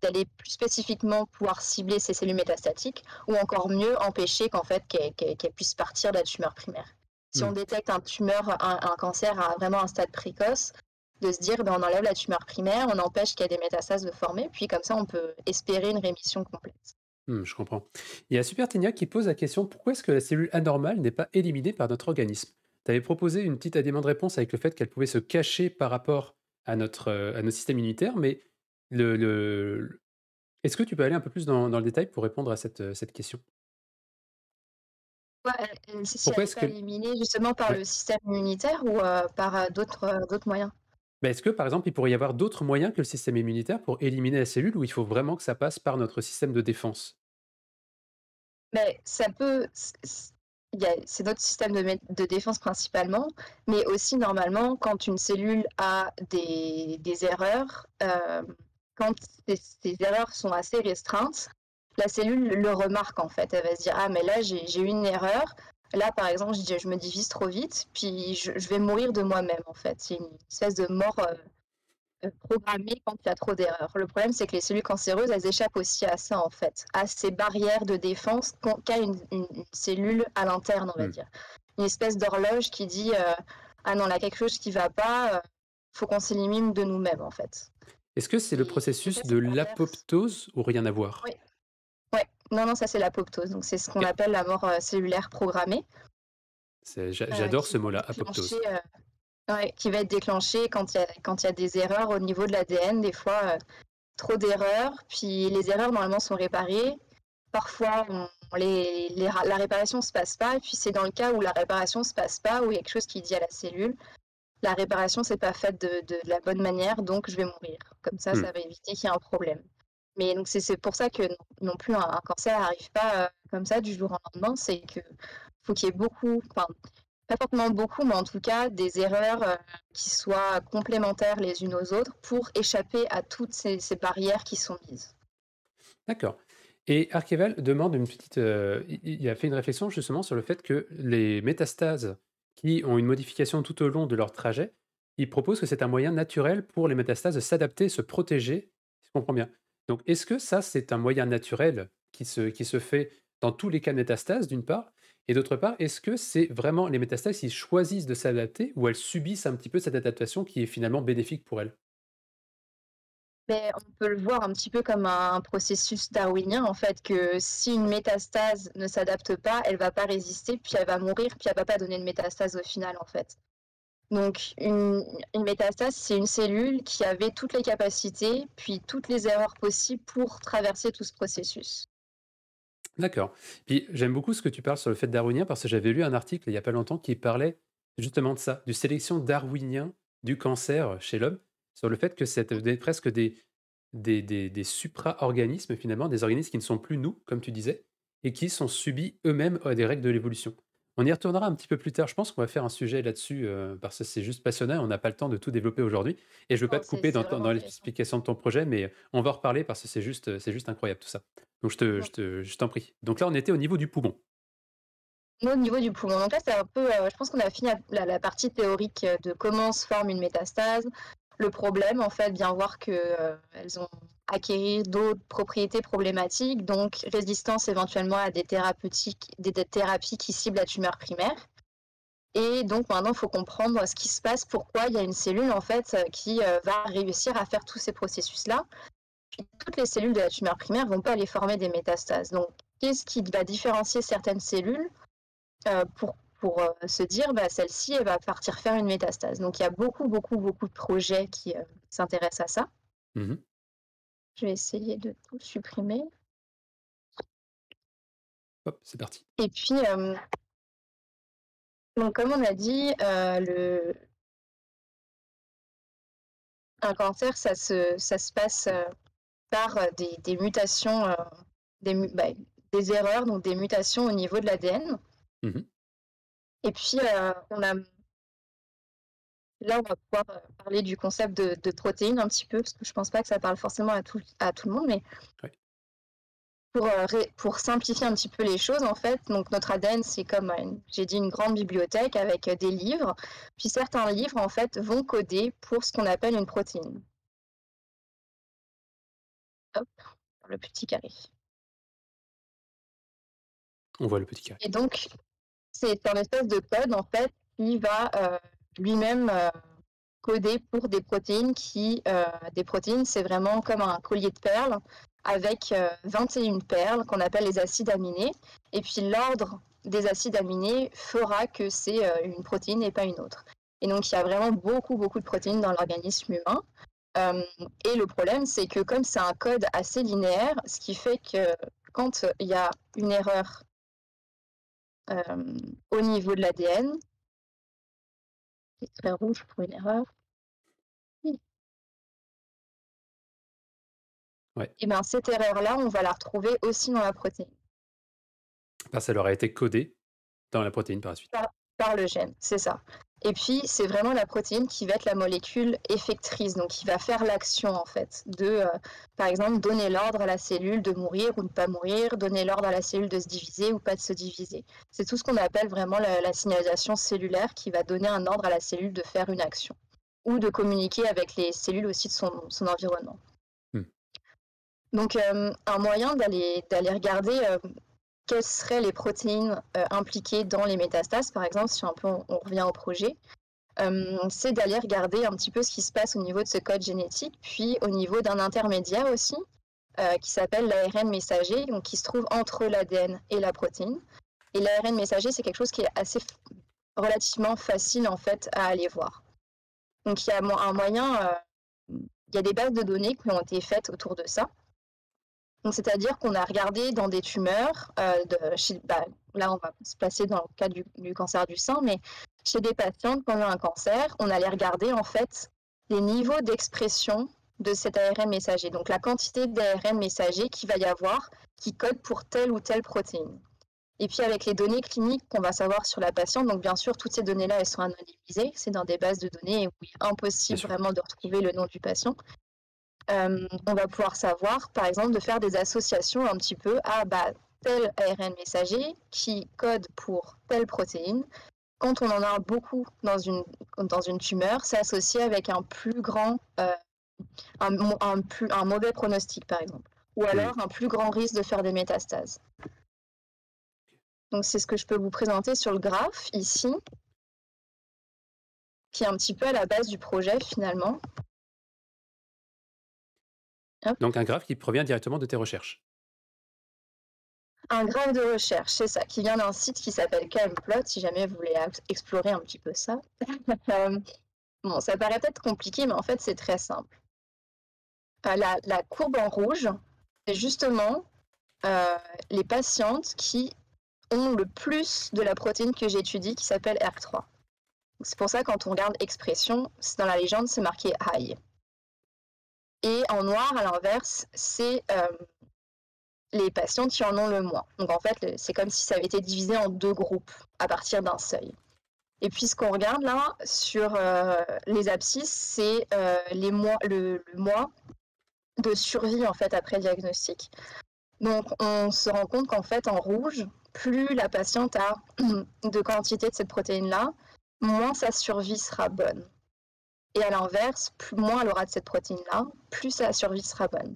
d'aller plus spécifiquement pouvoir cibler ces cellules métastatiques ou encore mieux empêcher qu'en fait qu'elles puissent partir de la tumeur primaire. Si on hmm. détecte un tumeur, un, cancer à vraiment un stade précoce, de se dire ben, on enlève la tumeur primaire, on empêche qu'il y ait des métastases de former, puis comme ça on peut espérer une rémission complète. Hmm, je comprends. Il y a Super qui pose la question pourquoi est-ce que la cellule anormale n'est pas éliminée par notre organisme? Tu avais proposé une petite élément de réponse avec le fait qu'elle pouvait se cacher par rapport à notre, à notre système immunitaire, mais le, est-ce que tu peux aller un peu plus dans, le détail pour répondre à cette, cette question? Si Pourquoi est-ce que... éliminée justement par le système immunitaire ou par d'autres moyens? Bah, est-ce que, par exemple, il pourrait y avoir d'autres moyens que le système immunitaire pour éliminer la cellule ou il faut vraiment que ça passe par notre système de défense? Mais ça peut. C'est notre système de, défense principalement, mais aussi normalement, quand une cellule a des, erreurs, quand ces, erreurs sont assez restreintes, la cellule le remarque en fait. Elle va se dire Ah, mais là, j'ai eu une erreur. Là, par exemple, je, je me divise trop vite, puis je, vais mourir de moi-même en fait. C'est une espèce de mort euh, euh, programmée quand il y a trop d'erreurs. Le problème, c'est que les cellules cancéreuses, elles échappent aussi à ça en fait, à ces barrières de défense qu'a une, cellule à l'interne, on va hmm. dire. Une espèce d'horloge qui dit euh, Ah non, là, quelque chose qui ne va pas, il faut qu'on s'élimine de nous-mêmes en fait. Est-ce que c'est le processus de l'apoptose ou rien à voir? Oui. Ouais. Non, non, ça c'est l'apoptose. Donc c'est ce qu'on appelle la mort euh, cellulaire programmée. Euh, j'adore ce mot-là, apoptose. Euh, qui va être déclenché quand il y, a, quand il y a des erreurs au niveau de l'ADN, des fois trop d'erreurs, puis les erreurs normalement sont réparées. Parfois, les, la réparation ne se passe pas, et puis c'est dans le cas où la réparation ne se passe pas, où il y a quelque chose qui dit à la cellule, la réparation c'est pas faite de, la bonne manière, donc je vais mourir. Comme ça, hmm. ça va éviter qu'il y ait un problème. Mais donc c'est pour ça que non, plus un, cancer n'arrive pas euh, comme ça du jour au lendemain, c'est que faut qu'il y ait beaucoup, enfin pas forcément beaucoup, mais en tout cas des erreurs euh, qui soient complémentaires les unes aux autres pour échapper à toutes ces, barrières qui sont mises. D'accord. Et Archeval demande une petite. Euh, il a fait une réflexion justement sur le fait que les métastases qui ont une modification tout au long de leur trajet, il propose que c'est un moyen naturel pour les métastases de s'adapter, se protéger, si je comprends bien. Donc est-ce que ça, c'est un moyen naturel qui se, qui se fait dans tous les cas de métastases, d'une part, et d'autre part, est-ce que c'est vraiment les métastases qui choisissent de s'adapter ou elles subissent un petit peu cette adaptation qui est finalement bénéfique pour elles? Ben, on peut le voir un petit peu comme un processus darwinien, en fait, que si une métastase ne s'adapte pas, elle va pas résister, puis elle va mourir, puis elle va pas donner de métastase au final, en fait. Donc, une, métastase, c'est une cellule qui avait toutes les capacités, puis toutes les erreurs possibles pour traverser tout ce processus. D'accord. Puis j'aime beaucoup ce que tu parles sur le fait darwinien, parce que j'avais lu un article il n'y a pas longtemps qui parlait justement de ça, du sélection darwinien du cancer chez l'homme sur le fait que c'est presque des, des, des, supra-organismes, finalement, des organismes qui ne sont plus nous, comme tu disais, et qui sont subis eux-mêmes à des règles de l'évolution. On y retournera un petit peu plus tard. Je pense qu'on va faire un sujet là-dessus euh, parce que c'est juste passionnant. On n'a pas le temps de tout développer aujourd'hui. Et je ne veux pas te couper dans, dans l'explication de ton projet, mais on va en reparler parce que c'est juste, c'est juste incroyable tout ça. Donc je, te, je, te, je t'en prie. Donc là, on était au niveau du poumon. Au niveau du poumon. Donc là, c'est un peu, euh, je pense qu'on a fini la, la, partie théorique de comment se forme une métastase, le problème, en fait, bien voir qu'elles euh, ont acquéri d'autres propriétés problématiques, donc résistance éventuellement à des, thérapeutiques, des, thérapies qui ciblent la tumeur primaire. Et donc maintenant, il faut comprendre ce qui se passe, pourquoi il y a une cellule en fait qui euh, va réussir à faire tous ces processus-là. Toutes les cellules de la tumeur primaire vont pas aller former des métastases. Donc, qu'est-ce qui va différencier certaines cellules euh, pour pour euh, se dire bah, celle-ci elle va partir faire une métastase? Donc il y a beaucoup, beaucoup, beaucoup de projets qui euh, s'intéressent à ça. Mmh Je vais essayer de tout supprimer. Hop, c'est parti. Et puis, euh, donc comme on a dit, euh, le... un cancer, ça se, ça se passe euh, par des, des mutations, des, bah, des erreurs, donc des mutations au niveau de l'ADN. Mhm. Et puis, on a... Là, on va pouvoir euh, parler du concept de, de protéines un petit peu, parce que je pense pas que ça parle forcément à tout, à tout le monde, mais pour, euh, pour simplifier un petit peu les choses, en fait, donc notre ADN, c'est comme, euh, j'ai dit, une grande bibliothèque avec des livres. Puis certains livres, en fait, vont coder pour ce qu'on appelle une protéine. Hop, le petit carré. On voit le petit carré. Et donc, c'est un espèce de code, en fait, qui va euh, lui-même euh, coder pour des protéines qui... euh, des protéines, c'est vraiment comme un collier de perles avec euh, 21 perles qu'on appelle les acides aminés. Et puis, l'ordre des acides aminés fera que c'est euh, une protéine et pas une autre. Et donc, il y a vraiment beaucoup, beaucoup de protéines dans l'organisme humain. Euh, et le problème, c'est que comme c'est un code assez linéaire, ce qui fait que quand il y a une erreur euh, au niveau de l'ADN. Rouge pour une erreur. Oui. Ouais. Et bien cette erreur-là, on va la retrouver aussi dans la protéine, Parce qu'elle aurait été codée dans la protéine par la suite. par le gène, c'est ça. Et puis c'est vraiment la protéine qui va être la molécule effectrice, donc qui va faire l'action en fait, de, euh, par exemple, donner l'ordre à la cellule de mourir ou de ne pas mourir, donner l'ordre à la cellule de se diviser ou pas de se diviser. C'est tout ce qu'on appelle vraiment la, la signalisation cellulaire qui va donner un ordre à la cellule de faire une action ou de communiquer avec les cellules aussi de son, son environnement. Hmm. Donc euh, un moyen d'aller d'aller regarder euh, quelles seraient les protéines euh, impliquées dans les métastases, par exemple, si on, revient au projet, euh, c'est d'aller regarder un petit peu ce qui se passe au niveau de ce code génétique, puis au niveau d'un intermédiaire aussi, euh, qui s'appelle l'ARN messager, donc qui se trouve entre l'ADN et la protéine. Et l'ARN messager, c'est quelque chose qui est assez relativement facile en fait à aller voir. Donc il y a un moyen, il y a des bases de données qui ont été faites autour de ça. Donc, c'est-à-dire qu'on a regardé dans des tumeurs, euh, de, chez- bah, là on va se placer dans le cas du, du cancer du sein, mais chez des patientes qui ont eu un cancer, on allait regarder en fait les niveaux d'expression de cet ARN messager, donc la quantité d'ARN messager qu'il va y avoir qui code pour telle ou telle protéine. Et puis avec les données cliniques qu'on va savoir sur la patiente, donc bien sûr toutes ces données-là elles sont anonymisées, c'est dans des bases de données où il est impossible vraiment de retrouver le nom du patient. Euh, on va pouvoir savoir, par exemple, de faire des associations un petit peu à bah, tel ARN messager qui code pour telle protéine. Quand on en a beaucoup dans une, dans une tumeur, c'est associé avec un plus grand, euh, un, un plus, un mauvais pronostic, par exemple, ou alors un plus grand risque de faire des métastases. Donc c'est ce que je peux vous présenter sur le graphe ici, qui est un petit peu à la base du projet finalement. Donc un graphe qui provient directement de tes recherches. Un graphe de recherche, c'est ça, qui vient d'un site qui s'appelle KMPlot, si jamais vous voulez ex- explorer un petit peu ça. Euh, bon, ça paraît peut-être compliqué, mais en fait, c'est très simple. Euh, la, la courbe en rouge, c'est justement euh, les patientes qui ont le plus de la protéine que j'étudie, qui s'appelle ERK3. C'est pour ça, quand on regarde expression, dans la légende, c'est marqué high. Et en noir, à l'inverse, c'est euh, les patients qui en ont le moins. Donc en fait, c'est comme si ça avait été divisé en deux groupes à partir d'un seuil. Et puis ce qu'on regarde là sur euh, les abscisses, c'est euh, les mois, le, mois de survie en fait après diagnostic. Donc on se rend compte qu'en fait en rouge, plus la patiente a de quantité de cette protéine-là, moins sa survie sera bonne. Et à l'inverse, plus moins elle aura de cette protéine-là, plus sa survie sera bonne.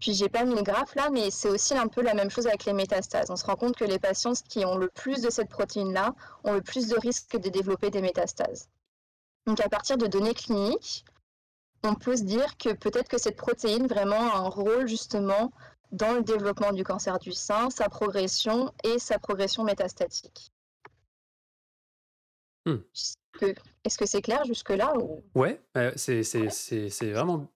Puis j'ai pas mis le graphe là, mais c'est aussi un peu la même chose avec les métastases. On se rend compte que les patients qui ont le plus de cette protéine-là ont le plus de risque de développer des métastases. Donc à partir de données cliniques, on peut se dire que peut-être que cette protéine vraiment a un rôle justement dans le développement du cancer du sein, sa progression et sa progression métastatique. Hmm. Est-ce que- c'est clair jusque-là ou... Ouais, euh, c'est c'est vraiment,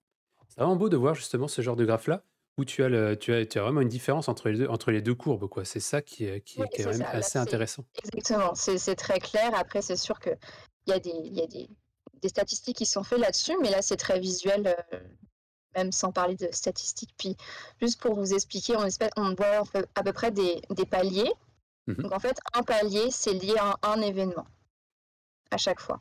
vraiment beau de voir justement ce genre de graphe-là, où tu as, le, tu, as, tu as vraiment une différence entre les deux, entre les deux courbes. quoi. C'est ça qui est, qui, Oui, qui est c'est quand même ça. Assez intéressant. exactement. C'est très clair. Après, c'est sûr qu'il y a, des, y a des, des statistiques qui sont faites là-dessus, mais là, c'est très visuel, euh, même sans parler de statistiques. Puis, juste pour vous expliquer, on, espère, on voit à peu près des, des paliers. Mhm. Donc, en fait, un palier, c'est lié à un, un événement à chaque fois.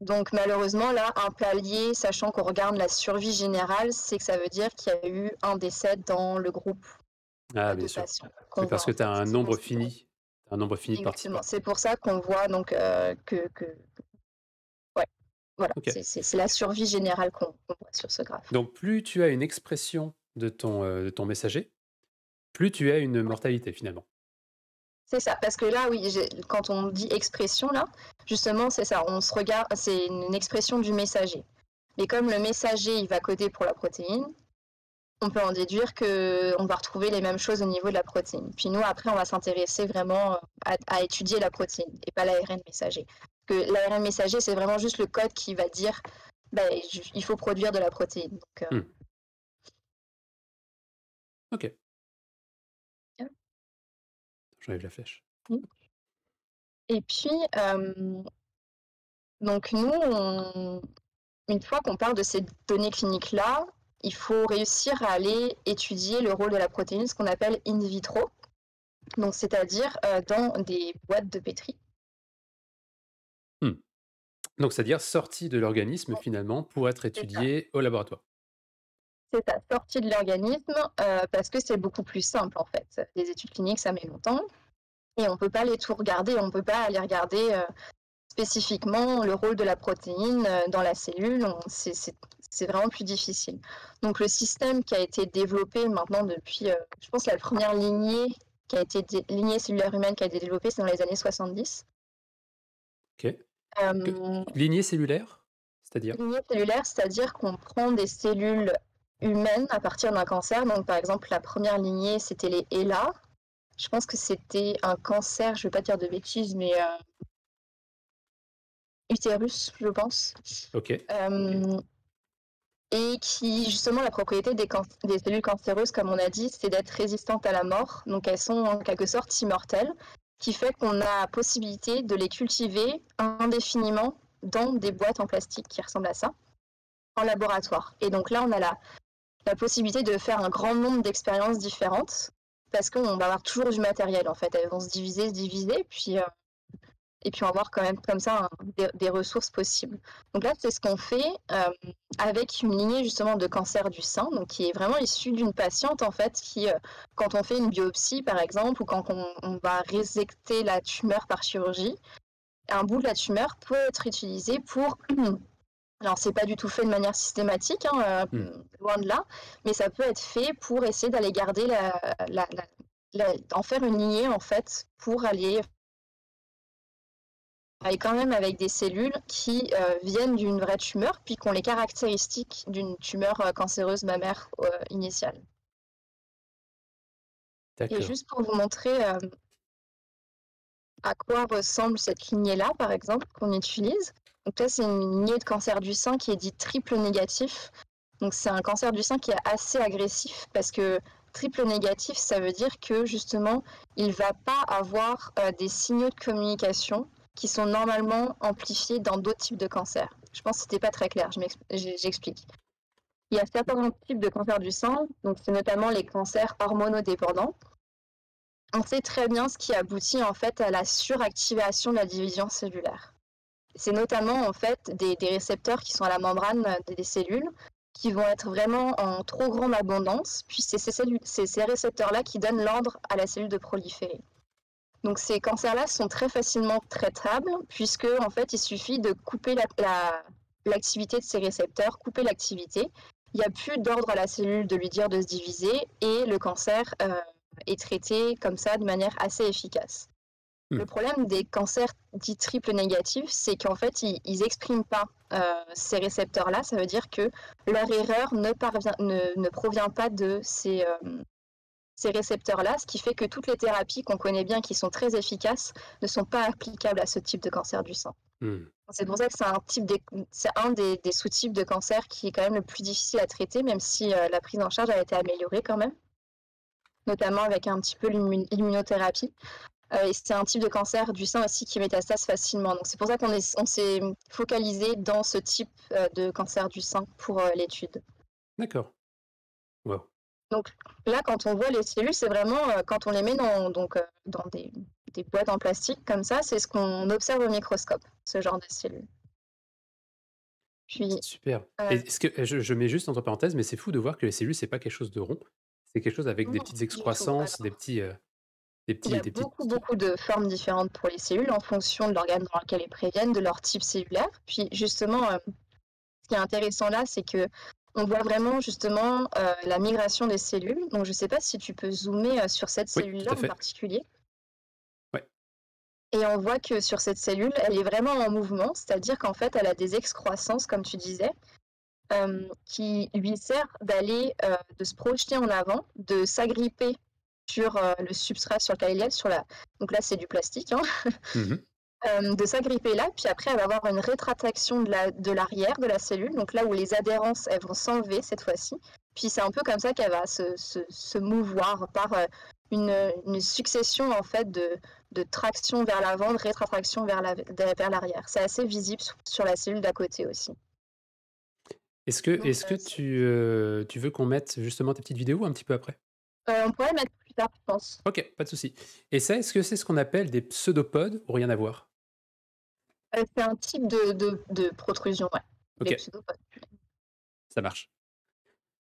Donc malheureusement, là, un palier, sachant qu'on regarde la survie générale, c'est que ça veut dire qu'il y a eu un décès dans le groupe Ah, bien sûr. Oui, parce que tu as un C'est nombre fini. Un nombre fini de participants. C'est pour ça qu'on voit donc euh, que, que... Ouais, voilà. C'est- C'est c'est la survie générale qu'on qu'on voit sur ce graphe. Donc, plus tu as une expression de ton, euh, de ton messager, plus tu as une mortalité finalement. C'est ça, parce que là, oui, quand on dit expression, là, justement, c'est ça, on se regarde, c'est une expression du messager. Mais comme le messager, il va coder pour la protéine, on peut en déduire que on va retrouver les mêmes choses au niveau de la protéine. Puis nous, après, on va s'intéresser vraiment euh, à, étudier la protéine et pas l'ARN messager. Parce que l'ARN messager, c'est vraiment juste le code qui va dire, je- il faut produire de la protéine. Euh, Hmm. Ok. J'enlève la flèche. Et puis, euh, donc nous, on- une fois qu'on parle de ces données cliniques-là, il faut réussir à aller étudier le rôle de la protéine, ce qu'on appelle in vitro, donc c'est-à-dire euh, dans des boîtes de pétri. Donc, c'est-à-dire sorti de l'organisme finalement pour être étudié au laboratoire. C'est ça, sortie de l'organisme, euh, parce que c'est beaucoup plus simple en fait. Les études cliniques, ça met longtemps, et on ne peut pas les tout regarder, on ne peut pas aller regarder euh, spécifiquement le rôle de la protéine euh, dans la cellule, c'est- vraiment plus difficile. Donc le système qui a été développé maintenant depuis, je pense la première lignée qui a été lignée cellulaire humaine qui a été développée, c'est dans les années 70. Ok. Euh, Lignée cellulaire, c'est-à-dire? Lignée cellulaire, c'est-à-dire qu'on prend des cellules humaines à partir d'un cancer. Donc, par exemple, la première lignée, c'était les ELA. Je pense que c'était un cancer, je ne vais pas dire de bêtises, mais euh, utérus, je pense. Ok. Euh, et qui, justement, la propriété des, cellules cancéreuses, comme on a dit, c'est d'être résistantes à la mort. Donc, elles sont en quelque sorte immortelles, qui fait qu'on a la possibilité de les cultiver indéfiniment dans des boîtes en plastique qui ressemblent à ça, en laboratoire. Et donc là, on a la, la possibilité de faire un grand nombre d'expériences différentes, parce qu'on va avoir toujours du matériel, en fait. Elles vont se diviser, se diviser, puis... euh, et puis on va avoir quand même comme ça des, ressources possibles. Donc là, c'est ce qu'on fait euh, avec une lignée justement de cancer du sein, donc qui est vraiment issue d'une patiente en fait qui, euh, quand on fait une biopsie par exemple, ou quand on va résecter la tumeur par chirurgie, un bout de la tumeur peut être utilisé pour alors, c'est pas du tout fait de manière systématique, hein, euh, Mm. loin de là, mais ça peut être fait pour essayer d'aller garder la, la- la- la- en faire une lignée en fait pour aller aller quand même avec des cellules qui euh, viennent d'une vraie tumeur, puis qui ont les caractéristiques d'une tumeur euh, cancéreuse mammaire euh, initiale. Et juste pour vous montrer à quoi ressemble cette lignée-là, par exemple, qu'on utilise. Donc là, c'est une lignée de cancer du sein qui est dit triple négatif. Donc c'est un cancer du sein qui est assez agressif parce que triple négatif, ça veut dire que justement, il va pas avoir euh, des signaux de communication qui sont normalement amplifiés dans d'autres types de cancers. Je pense que c'était pas très clair, j'explique. Il y a certains types de cancers du sein, donc c'est notamment les cancers hormonodépendants. On sait très bien ce qui aboutit en fait à la suractivation de la division cellulaire. C'est notamment en fait des, récepteurs qui sont à la membrane des cellules qui vont être vraiment en trop grande abondance, puis c'est ces, récepteurs-là qui donnent l'ordre à la cellule de proliférer. Donc ces cancers-là sont très facilement traitables puisque en fait il suffit de couper la- la- l'activité de ces récepteurs, couper l'activité. Il n'y a plus d'ordre à la cellule de lui dire de se diviser et le cancer euh, est traité comme ça de manière assez efficace. Hmm. Le problème des cancers dits triple négatifs, c'est qu'en fait ils n'expriment pas euh, ces récepteurs-là. Ça veut dire que leur erreur ne, parvient, ne, ne provient pas de ces, euh, ces récepteurs-là, ce qui fait que toutes les thérapies qu'on connaît bien, qui sont très efficaces, ne sont pas applicables à ce type de cancer du sein. Mmh. C'est pour ça que c'est un, type un des, des sous-types de cancer qui est quand même le plus difficile à traiter, même si euh, la prise en charge a été améliorée quand même, notamment avec un petit peu l'immun- l'immunothérapie. Euh, et c'est un type de cancer du sein aussi qui métastase facilement. Donc c'est pour ça qu'on est, on s'est focalisé dans ce type euh, de cancer du sein pour euh, l'étude. D'accord. Wow. Donc là, quand on voit les cellules, c'est vraiment euh, quand on les met dans, donc, euh, dans des, des boîtes en plastique comme ça, c'est ce qu'on observe au microscope, ce genre de cellules. Puis, Super. euh, Est-ce que je, je mets juste entre parenthèses, mais c'est fou de voir que les cellules, c'est pas quelque chose de rond. C'est quelque chose avec des petites tout. excroissances, des petits, il y a des beaucoup, beaucoup de formes différentes pour les cellules en fonction de l'organe dans lequel elles préviennent, de leur type cellulaire. Puis justement, euh, ce qui est intéressant là, c'est que on voit vraiment justement euh, la migration des cellules. Donc je ne sais pas si tu peux zoomer euh, sur cette Oui, cellule-là en particulier. Ouais. Et on voit que sur cette cellule, elle est vraiment en mouvement, c'est-à-dire qu'en fait, elle a des excroissances, comme tu disais, euh, qui lui servent d'aller, euh, de se projeter en avant, de s'agripper sur euh, le substrat sur lequel est, sur la... donc là c'est du plastique, hein, Mhm. euh, de s'agripper là, puis après elle va avoir une rétraction de la- de l'arrière de, la cellule, donc là où les adhérences elles vont s'enlever cette fois-ci, puis c'est un peu comme ça qu'elle va se, se, se mouvoir par euh, une, une succession en fait de, de traction vers l'avant, de rétraction vers la- de- vers l'arrière. C'est assez visible sur, la cellule d'à côté aussi. Est-ce que, Donc, est-ce que tu, euh, tu veux qu'on mette justement tes petites vidéos un petit peu après? euh, on pourrait mettre tard, je pense. Ok, pas de souci. Et ça, est-ce que c'est ce qu'on appelle des pseudopodes ou rien à voir? Euh, c'est un type de, de, de protrusion, ouais. Les Ok, pseudopodes. ça marche.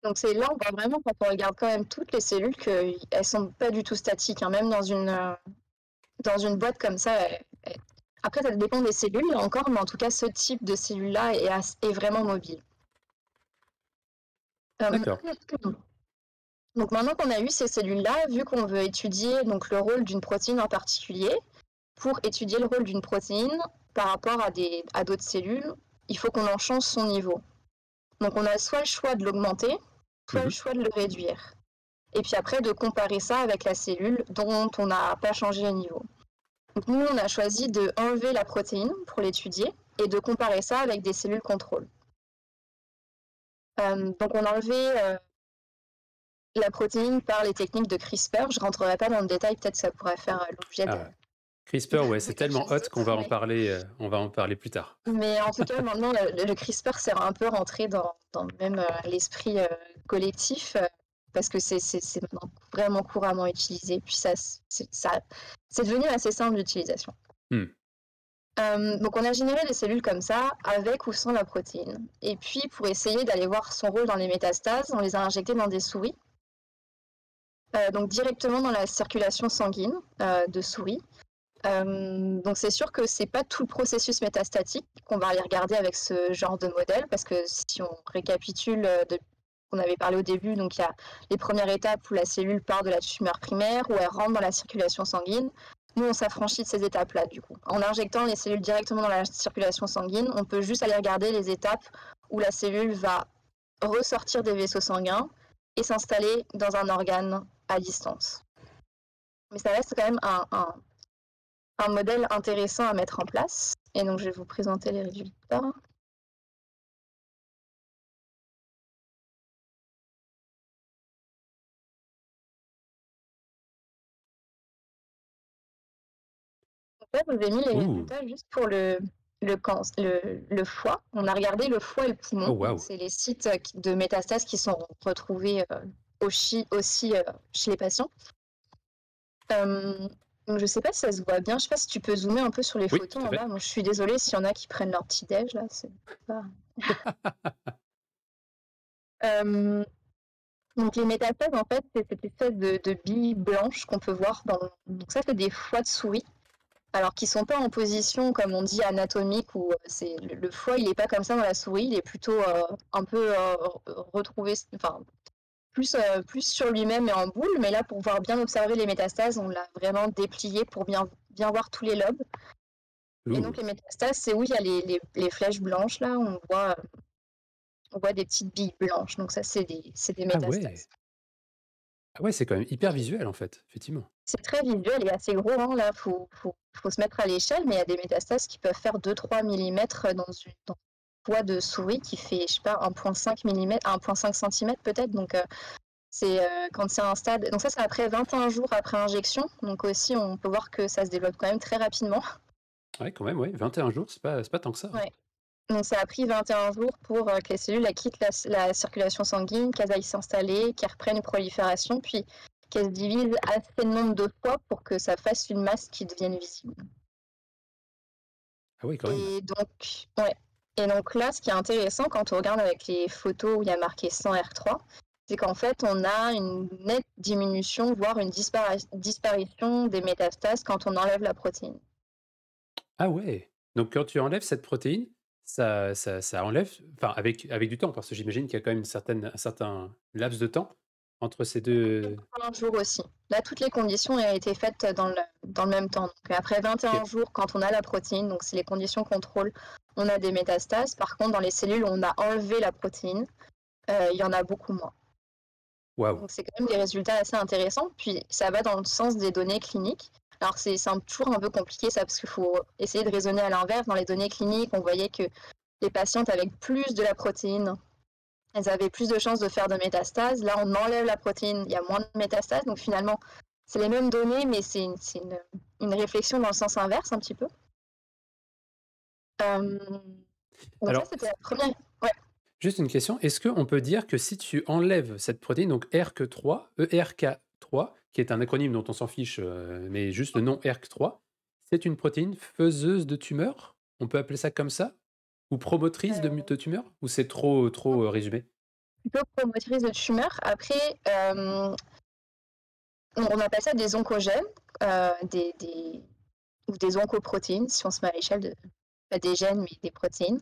Donc c'est là on voit vraiment quand on regarde quand même toutes les cellules qu'elles sont pas du tout statiques, hein, même dans une euh, dans une boîte comme ça. Après ça dépend des cellules encore, mais en tout cas ce type de cellule là est, est vraiment mobile. Euh, D'accord. donc maintenant qu'on a eu ces cellules là, vu qu'on veut étudier donc le rôle d'une protéine en particulier, pour étudier le rôle d'une protéine par rapport à des à d'autres cellules, il faut qu'on en change son niveau. Donc on a soit le choix de l'augmenter, soit le Mhm. choix de le réduire. Et puis après de comparer ça avec la cellule dont on n'a pas changé le niveau. Donc nous, on a choisi de enlever la protéine pour l'étudier et de comparer ça avec des cellules contrôle. Euh, donc on a enlevé euh, la protéine par les techniques de CRISPR. Je rentrerai pas dans le détail, peut-être ça pourrait faire euh, l'objet de, Ah, CRISPR, ouais, c'est tellement hot qu'on va en parler, euh, on va en parler plus tard. Mais en tout cas, maintenant, le, le CRISPR s'est un peu rentré dans, dans même euh, l'esprit euh, collectif parce que c'est c'est- c'est vraiment couramment utilisé. Puis ça, c'est ça- c'est devenu assez simple d'utilisation. Hmm. Euh, donc on a généré des cellules comme ça, avec ou sans la protéine. Et puis pour essayer d'aller voir son rôle dans les métastases, on les a injectées dans des souris. Euh, donc directement dans la circulation sanguine euh, de souris. Euh, donc c'est sûr que c'est pas tout le processus métastatique qu'on va aller regarder avec ce genre de modèle, parce que si on récapitule de qu'on avait parlé au début, donc il y a les premières étapes où la cellule part de la tumeur primaire, où elle rentre dans la circulation sanguine. Nous, on s'affranchit de ces étapes-là, du coup. En injectant les cellules directement dans la circulation sanguine, on peut juste aller regarder les étapes où la cellule va ressortir des vaisseaux sanguins et s'installer dans un organe à distance. Mais ça reste quand même un, un, un modèle intéressant à mettre en place. Et donc, je vais vous présenter les résultats. Fait, je vous ai mis les Ouh. résultats juste pour le, le, can- le, le foie. On a regardé le foie et le poumon. Oh. C'est les sites euh, de métastases qui sont retrouvés euh, aussi, aussi euh, chez les patients. Euh, je ne sais pas si ça se voit bien. Je ne sais pas si tu peux zoomer un peu sur les Oui, photos en bas. Je suis désolée s'il y en a qui prennent leur petit déj là. C'est pas... Euh, donc les métastases, en fait, c'est cette espèce de, de billes blanches qu'on peut voir dans. Donc ça, c'est des foies de souris. Alors qu'ils sont pas en position, comme on dit, anatomique, où euh, c'est le, le foie, il n'est pas comme ça dans la souris, il est plutôt euh, un peu euh, retrouvé, enfin plus, euh, plus sur lui-même et en boule. Mais là, pour pouvoir bien observer les métastases, on l'a vraiment déplié pour bien, bien voir tous les lobes. Et donc les métastases, c'est où il y a les, les- les flèches blanches là, on voit, on voit des petites billes blanches. Donc ça, c'est des, des Ah métastases. ouais. Ah ouais, c'est quand même hyper visuel en fait, effectivement. C'est très visuel et assez gros. Hein, là, il faut, faut, se mettre à l'échelle, mais il y a des métastases qui peuvent faire 2-3 mm dans une, poids de souris qui fait, je sais pas, 1,5 mm, 1,5 cm peut-être. Donc, euh, c'est euh, quand c'est un stade. Donc, ça, c'est après 21 jours après injection. Donc, aussi, on peut voir que ça se développe quand même très rapidement. Ouais, quand même, ouais. 21 jours, c'est pas, pas tant que ça. Ouais. Donc, ça a pris 21 jours pour euh, que les cellules quittent la, circulation sanguine, qu'elles aillent s'installer, qu'elles reprennent une prolifération, puis qu'elles se divisent assez de nombre de fois pour que ça fasse une masse qui devienne visible. Ah oui, quand même. Et donc, ouais. Et donc là, ce qui est intéressant quand on regarde avec les photos où il y a marqué 100 R3, c'est qu'en fait, on a une nette diminution, voire une disparition des métastases quand on enlève la protéine. Ah ouais. Donc quand tu enlèves cette protéine, ça, ça, ça enlève, enfin avec, avec du temps, parce que j'imagine qu'il y a quand même une certaine, un certain laps de temps entre ces deux. Un jour aussi. Là, toutes les conditions ont été faites dans le, dans le même temps. Donc, après 21 jours, quand on a la protéine, donc c'est les conditions contrôle, on a des métastases. Par contre, dans les cellules où on a enlevé la protéine, euh, il y en a beaucoup moins. Wow. Donc c'est quand même des résultats assez intéressants. Puis ça va dans le sens des données cliniques. Alors c'est toujours un peu compliqué ça parce qu'il faut essayer de raisonner à l'inverse. Dans les données cliniques, on voyait que les patientes avec plus de la protéine, elles avaient plus de chances de faire de métastases. Là, on enlève la protéine, il y a moins de métastases. Donc finalement, c'est les mêmes données, mais c'est une, réflexion dans le sens inverse un petit peu. Euh, Alors, ça, c'était la première. Juste une question, est-ce qu'on peut dire que si tu enlèves cette protéine, donc ERK3, ERK3, qui est un acronyme dont on s'en fiche, euh, mais juste le nom ERK3, c'est une protéine faiseuse de tumeur On peut appeler ça comme ça? Ou promotrice de, de tumeur? Ou c'est trop, trop euh, résumé? Plutôt promotrice de tumeur. Après, euh, on appelle ça des oncogènes, des, des, ou des oncoprotéines, si on se met à l'échelle de, pas des gènes, mais des protéines.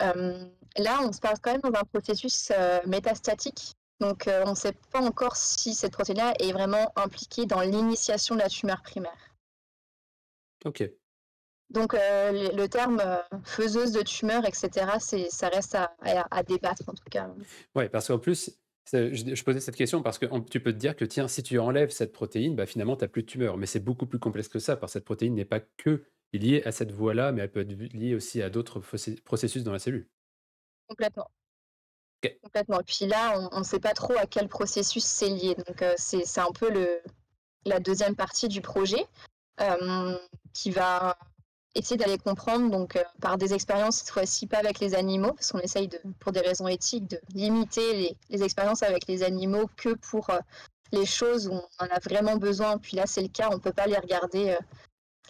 là, on se passe quand même dans un processus métastatique donc, euh, on ne sait pas encore si cette protéine-là est vraiment impliquée dans l'initiation de la tumeur primaire. Ok. Donc, euh, le, terme euh, faiseuse de tumeur, etc., ça reste à, débattre en tout cas. Oui, parce qu'en plus, je, posais cette question parce que tu peux te dire que, tiens, si tu enlèves cette protéine, bah, finalement, tu n'as plus de tumeur. Mais c'est beaucoup plus complexe que ça, parce que cette protéine n'est pas que liée à cette voie-là, mais elle peut être liée aussi à d'autres processus dans la cellule. Complètement. Complètement. Et puis là, on ne sait pas trop à quel processus c'est lié. Donc, euh, c'est un peu le, la deuxième partie du projet euh, qui va essayer d'aller comprendre donc euh, par des expériences cette fois-ci pas avec les animaux parce qu'on essaye de pour des raisons éthiques de limiter les, les expériences avec les animaux que pour les choses où on en a vraiment besoin puis là c'est le cas on peut pas les regarder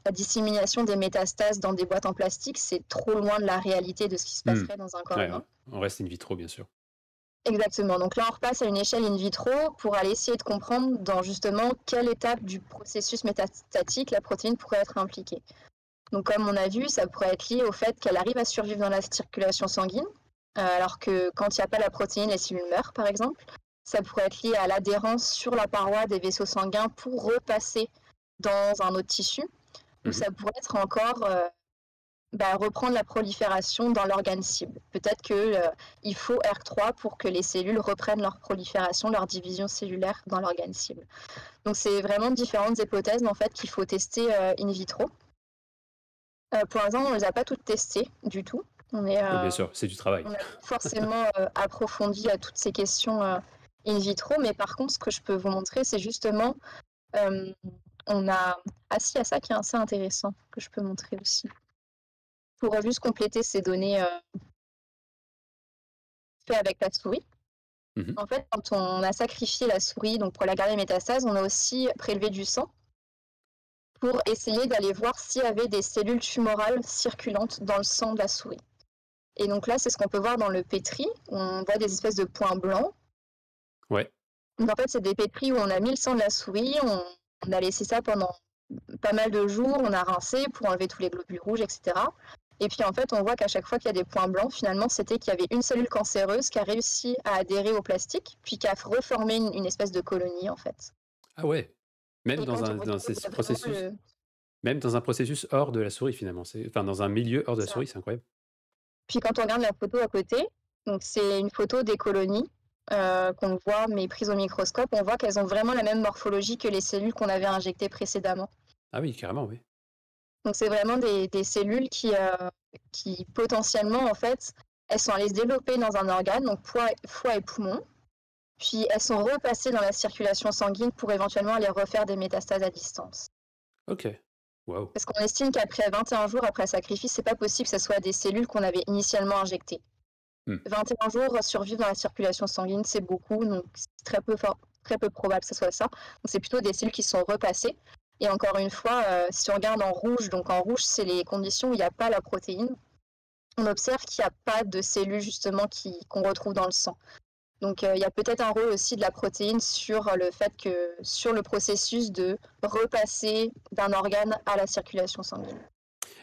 la dissémination des métastases dans des boîtes en plastique c'est trop loin de la réalité de ce qui se hmm. passerait dans un corps humain. on reste in vitro bien sûr Exactement. Donc là, on repasse à une échelle in vitro pour aller essayer de comprendre dans justement quelle étape du processus métastatique la protéine pourrait être impliquée. Donc comme on a vu, ça pourrait être lié au fait qu'elle arrive à survivre dans la circulation sanguine, euh, alors que quand il n'y a pas la protéine, les cellules meurent, par exemple. Ça pourrait être lié à l'adhérence sur la paroi des vaisseaux sanguins pour repasser dans un autre tissu. Ou mhm. ça pourrait être encore euh, bah, reprendre la prolifération dans l'organe cible. Peut-être qu'il euh, faut R3 pour que les cellules reprennent leur prolifération, leur division cellulaire dans l'organe cible. Donc c'est vraiment différentes hypothèses en fait qu'il faut tester in vitro. Euh, pour l'instant, on ne les a pas toutes testées du tout. On est, bien sûr, c'est du travail. On a forcément approfondi à toutes ces questions in vitro, mais par contre, ce que je peux vous montrer, c'est justement, on a assis à ça qui est assez intéressant, que je peux montrer aussi pour juste compléter ces données euh, faites avec la souris. Mhm. En fait, quand on a sacrifié la souris donc pour la garder métastase, on a aussi prélevé du sang pour essayer d'aller voir s'il y avait des cellules tumorales circulantes dans le sang de la souris. Et donc là, c'est ce qu'on peut voir dans le pétri. On voit des espèces de points blancs. Ouais. Donc en fait, c'est des pétris où on a mis le sang de la souris, on a laissé ça pendant pas mal de jours, on a rincé pour enlever tous les globules rouges, etc. Et puis en fait, on voit qu'à chaque fois qu'il y a des points blancs, finalement, c'était qu'il y avait une cellule cancéreuse qui a réussi à adhérer au plastique, puis qui a reformé une, espèce de colonie en fait. Ah ouais. Même dans un, processus. Même dans un processus hors de la souris finalement, enfin dans un milieu hors de la souris, c'est incroyable. Puis quand on regarde la photo à côté, donc c'est une photo des colonies. qu'on voit, mais prises au microscope, on voit qu'elles ont vraiment la même morphologie que les cellules qu'on avait injectées précédemment. Ah oui, carrément, oui. Donc c'est vraiment des, cellules qui, qui potentiellement, en fait, elles sont allées se développer dans un organe, donc foie et poumon, puis elles sont repassées dans la circulation sanguine pour éventuellement aller refaire des métastases à distance. Ok. Parce qu'on estime qu'après 21 jours après sacrifice, c'est pas possible que ce soit des cellules qu'on avait initialement injectées. 21 hmm. jours survivre dans la circulation sanguine, c'est beaucoup, donc c'est très peu, très peu probable que ce soit ça. Donc c'est plutôt des cellules qui sont repassées. Et encore une fois, euh, si on regarde en rouge, donc en rouge, c'est les conditions où il n'y a pas la protéine. On observe qu'il n'y a pas de cellules justement qu'on retrouve dans le sang. Donc euh, il y a peut-être un rôle aussi de la protéine sur le fait que sur le processus de repasser d'un organe à la circulation sanguine.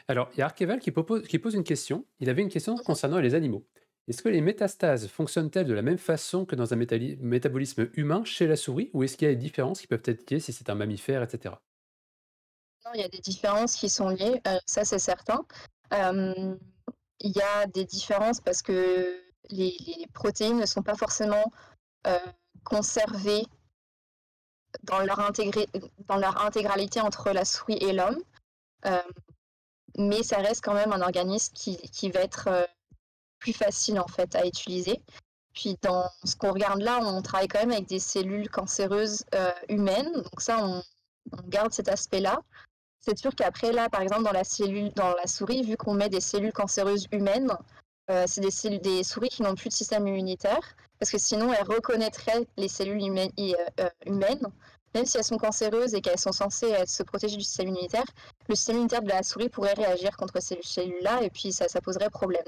Alors, il y a Arkeval qui, qui pose une question. Il avait une question concernant les animaux. Est-ce que les métastases fonctionnent-elles de la même façon que dans un métabolisme humain chez la souris ou est-ce qu'il y a des différences qui peuvent être liées si c'est un mammifère, etc. Non, il y a des différences qui sont liées, euh, ça c'est certain. Euh, il y a des différences parce que les, protéines ne sont pas forcément euh, conservées dans leur, intégralité entre la souris et l'homme. Euh, mais ça reste quand même un organisme qui, va être euh, plus facile en fait à utiliser. Puis dans ce qu'on regarde là, on travaille quand même avec des cellules cancéreuses humaines. Donc ça, on, garde cet aspect-là. C'est sûr qu'après là, par exemple dans la souris, vu qu'on met des cellules cancéreuses humaines, euh, c'est des, des, souris qui n'ont plus de système immunitaire, parce que sinon elles reconnaîtraient les cellules humaines, euh, humaines même si elles sont cancéreuses et qu'elles sont censées se protéger du système immunitaire, le système immunitaire de la souris pourrait réagir contre ces cellules-là et puis ça, ça poserait problème.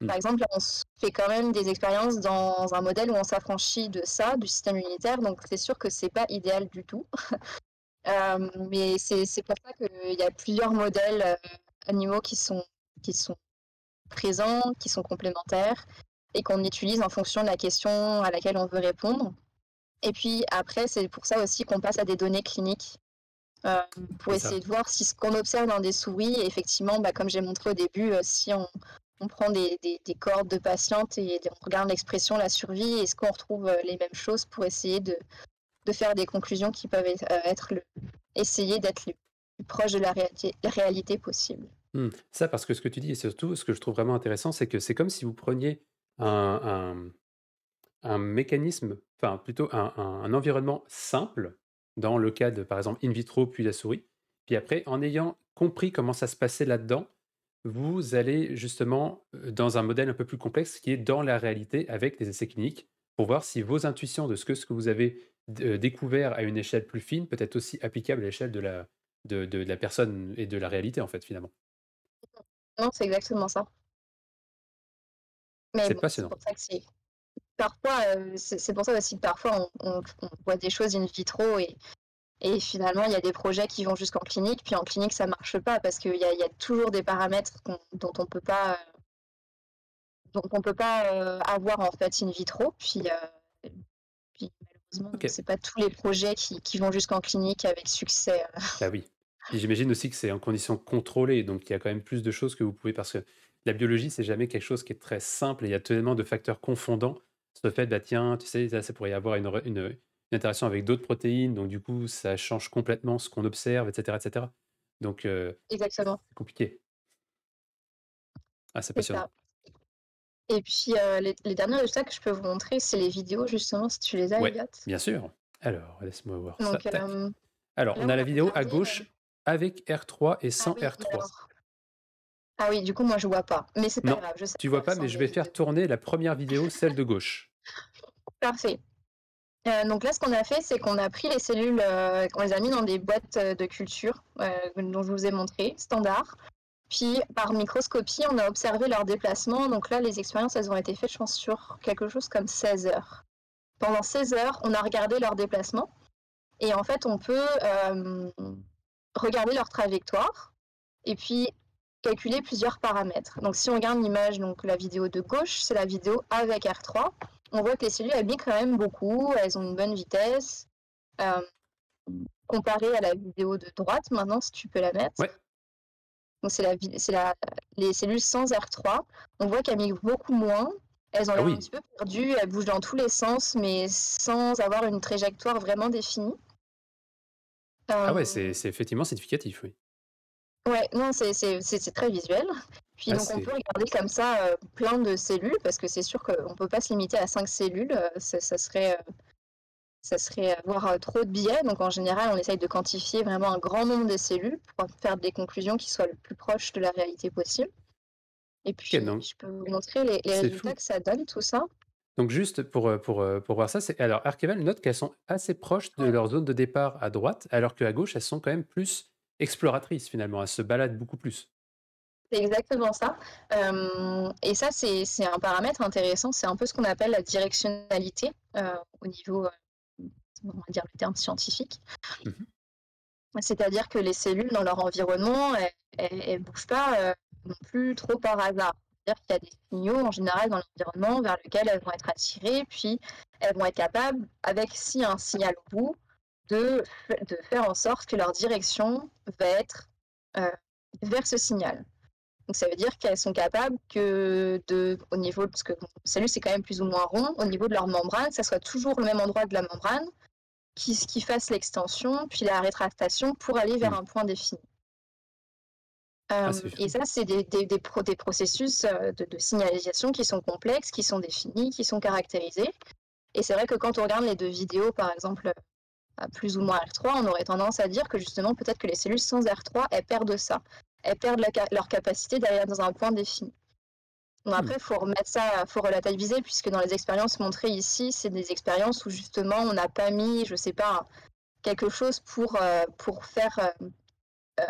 Hmm. Par exemple, on fait quand même des expériences dans un modèle où on s'affranchit de ça, du système immunitaire, donc c'est sûr que c'est pas idéal du tout. Euh, mais c'est pour ça qu'il y a plusieurs modèles animaux qui sont, qui sont présents, qui sont complémentaires et qu'on utilise en fonction de la question à laquelle on veut répondre. Et puis après, c'est pour ça aussi qu'on passe à des données cliniques euh, pour essayer de voir si ce qu'on observe dans des souris, effectivement, bah, comme j'ai montré au début, euh, si on, prend des, des, cordes de patientes et on regarde l'expression, la survie, est-ce qu'on retrouve euh, les mêmes choses pour essayer de, de faire des conclusions qui peuvent être, le, essayer d'être le plus proche de la réalité, la réalité possible. Mmh. Ça, parce que ce que tu dis, et surtout, ce que je trouve vraiment intéressant, c'est que c'est comme si vous preniez un, un, mécanisme, enfin plutôt un, environnement simple, dans le cas de, par exemple, in vitro puis la souris, puis après, en ayant compris comment ça se passait là-dedans, vous allez justement dans un modèle un peu plus complexe qui est dans la réalité avec des essais cliniques pour voir si vos intuitions de ce que, ce que vous avez découvert à une échelle plus fine peut être aussi applicable à l'échelle de la, de, de la personne et de la réalité, en fait, finalement. Non, c'est exactement ça. Mais C'est passionnant. pour ça que. Parfois, euh, c'est pour ça aussi que parfois on, voit des choses in vitro et, et finalement il y a des projets qui vont jusqu'en clinique, puis en clinique ça marche pas parce qu'il y a, y a toujours des paramètres dont on peut pas dont on peut pas euh, avoir en fait in vitro. Puis, euh, puis malheureusement, c'est pas tous les projets qui, qui vont jusqu'en clinique avec succès. Bah oui. Et j'imagine aussi que c'est en conditions contrôlées, donc il y a quand même plus de choses que vous pouvez, parce que la biologie, c'est jamais quelque chose qui est très simple, et il y a tellement de facteurs confondants. Ce fait, bah tiens, tu sais, ça, pourrait y avoir une, une, interaction avec d'autres protéines, donc du coup, ça change complètement ce qu'on observe, etc. etc. Donc, euh, Exactement. c'est compliqué. Ah, c'est passionnant. Et puis, euh, les, derniers résultats que je peux vous montrer, c'est les vidéos, justement, si tu les as, ouais, Bien sûr. Alors, laisse-moi voir ça. Euh, Alors, on a la vidéo à gauche avec R3 et sans ah R3. Ah oui, du coup, moi, je vois pas. Mais c'est pas grave. Je sais tu vois pas, mais je vais faire tourner la première vidéo, celle de gauche. Parfait. Euh, donc là, ce qu'on a fait, c'est qu'on a pris les cellules, euh, on les a mis dans des boîtes euh, de culture dont je vous ai montré, standard. Puis par microscopie, on a observé leur déplacement. Donc là, les expériences, elles ont été faites, je pense, sur quelque chose comme 16 heures. Pendant 16 heures, on a regardé leur déplacement. Et en fait, on peut regarder leur trajectoire et puis calculer plusieurs paramètres. Donc si on regarde l'image, donc la vidéo de gauche, c'est la vidéo avec R3. On voit que les cellules elles quand même beaucoup, elles ont une bonne vitesse. Euh, comparé à la vidéo de droite, maintenant, si tu peux la mettre. Donc c'est la, la, les cellules sans R3. On voit qu'elles migrent beaucoup moins. Elles ont Ah l'air un petit peu perdues, elles bougent dans tous les sens, mais sans avoir une trajectoire vraiment définie. Ah ouais, Euh, c'est c'est effectivement significatif, oui. Ouais, non, c'est c'est- c'est- c'est très visuel. Puis Ah, donc on peut regarder comme ça euh, plein de cellules, parce que c'est sûr qu'on ne peut pas se limiter à cinq cellules, euh, ça, ça serait, euh, ça serait avoir trop de biais. Donc en général, on essaye de quantifier vraiment un grand nombre de cellules pour faire des conclusions qui soient le plus proches de la réalité possible. Et puis, je peux vous montrer les, résultats fou. que ça donne, tout ça. Donc juste pour, euh, pour, euh, pour voir ça, c'est alors Archeval note qu'elles sont assez proches de leur zone de départ à droite, alors qu'à gauche, elles sont quand même plus exploratrices finalement, elles se baladent beaucoup plus. C'est exactement ça. Euh, et ça, c'est c'est un paramètre intéressant. C'est un peu ce qu'on appelle la directionnalité euh, au niveau, euh, on va dire le terme scientifique. Mhm. C'est-à-dire que les cellules dans leur environnement, elles ne bougent pas non plus trop par hasard. C'est-à-dire qu'il y a des signaux en général dans l'environnement vers lesquels elles vont être attirées, puis elles vont être capables, avec si un signal au bout, de, de faire en sorte que leur direction va être euh, vers ce signal. Donc ça veut dire qu'elles sont capables que de, au niveau, parce que cellules c'est quand même plus ou moins rond, au niveau de leur membrane, que ça soit toujours le même endroit de la membrane, qui, qui fasse l'extension, puis la rétractation pour aller vers Mm. un point défini. Ah, Euh, et ça, c'est des, des, des, pro- des processus euh, de, de signalisation qui sont complexes, qui sont définis, qui sont caractérisés. Et c'est vrai que quand on regarde les deux vidéos, par exemple, à plus ou moins R3, on aurait tendance à dire que justement, peut-être que les cellules sans R3, elles perdent ça. Elles perdent la leur capacité d'aller dans un point défini. Bon, Hmm. après, il faut remettre ça, faut relativiser, puisque dans les expériences montrées ici, c'est des expériences où justement on n'a pas mis, je sais pas, quelque chose pour, euh, pour faire euh, euh,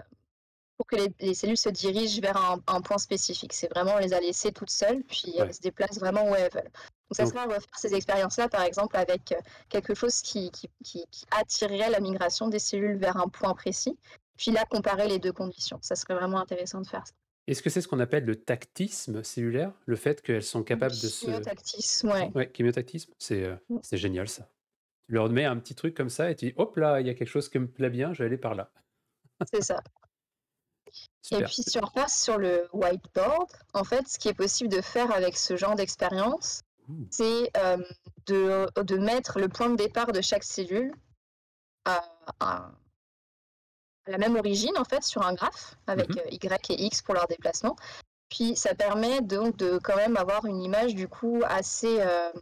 pour que les, les cellules se dirigent vers un, un point spécifique. C'est vraiment on les a laissées toutes seules, puis Ouais. elles se déplacent vraiment où elles veulent. Donc ça serait à refaire ces expériences-là, par exemple, avec euh, quelque chose qui, qui, qui- qui attirerait la migration des cellules vers un point précis, puis là comparer les deux conditions. Ça serait vraiment intéressant de faire ça. Est-ce que c'est ce qu'on appelle le tactisme cellulaire Le fait qu'elles sont capables de se... Chimiotactisme, ouais. Ouais, chimiotactisme, c'est euh, Mm. c'est génial ça. Tu leur mets un petit truc comme ça et tu dis, hop là, il y a quelque chose qui me plaît bien, je vais aller par là. c'est ça. Et puis si on repasse sur le whiteboard, en fait, ce qui est possible de faire avec ce genre d'expérience, c'est euh, de, de mettre le point de départ de chaque cellule à, la même origine, en fait, sur un graphe, avec Mhm. euh, Y et X pour leur déplacement. Puis ça permet donc de quand même avoir une image du coup assez euh,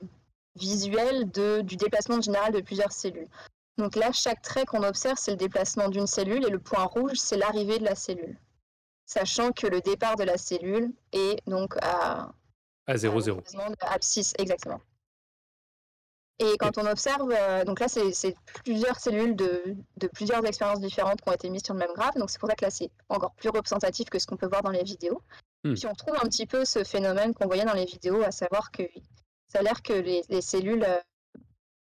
visuelle de, du déplacement général de plusieurs cellules. Donc là, chaque trait qu'on observe, c'est le déplacement d'une cellule et le point rouge, c'est l'arrivée de la cellule. Sachant que le départ de la cellule est donc à, À 0, 0. l'emplacement de abscisse, exactement. Et quand on observe, euh, donc là, c'est plusieurs cellules de, de plusieurs expériences différentes qui ont été mises sur le même graphe. Donc c'est pour ça que là, c'est encore plus représentatif que ce qu'on peut voir dans les vidéos. Hmm. Puis on retrouve un petit peu ce phénomène qu'on voyait dans les vidéos, à savoir que ça a l'air que les, les cellules.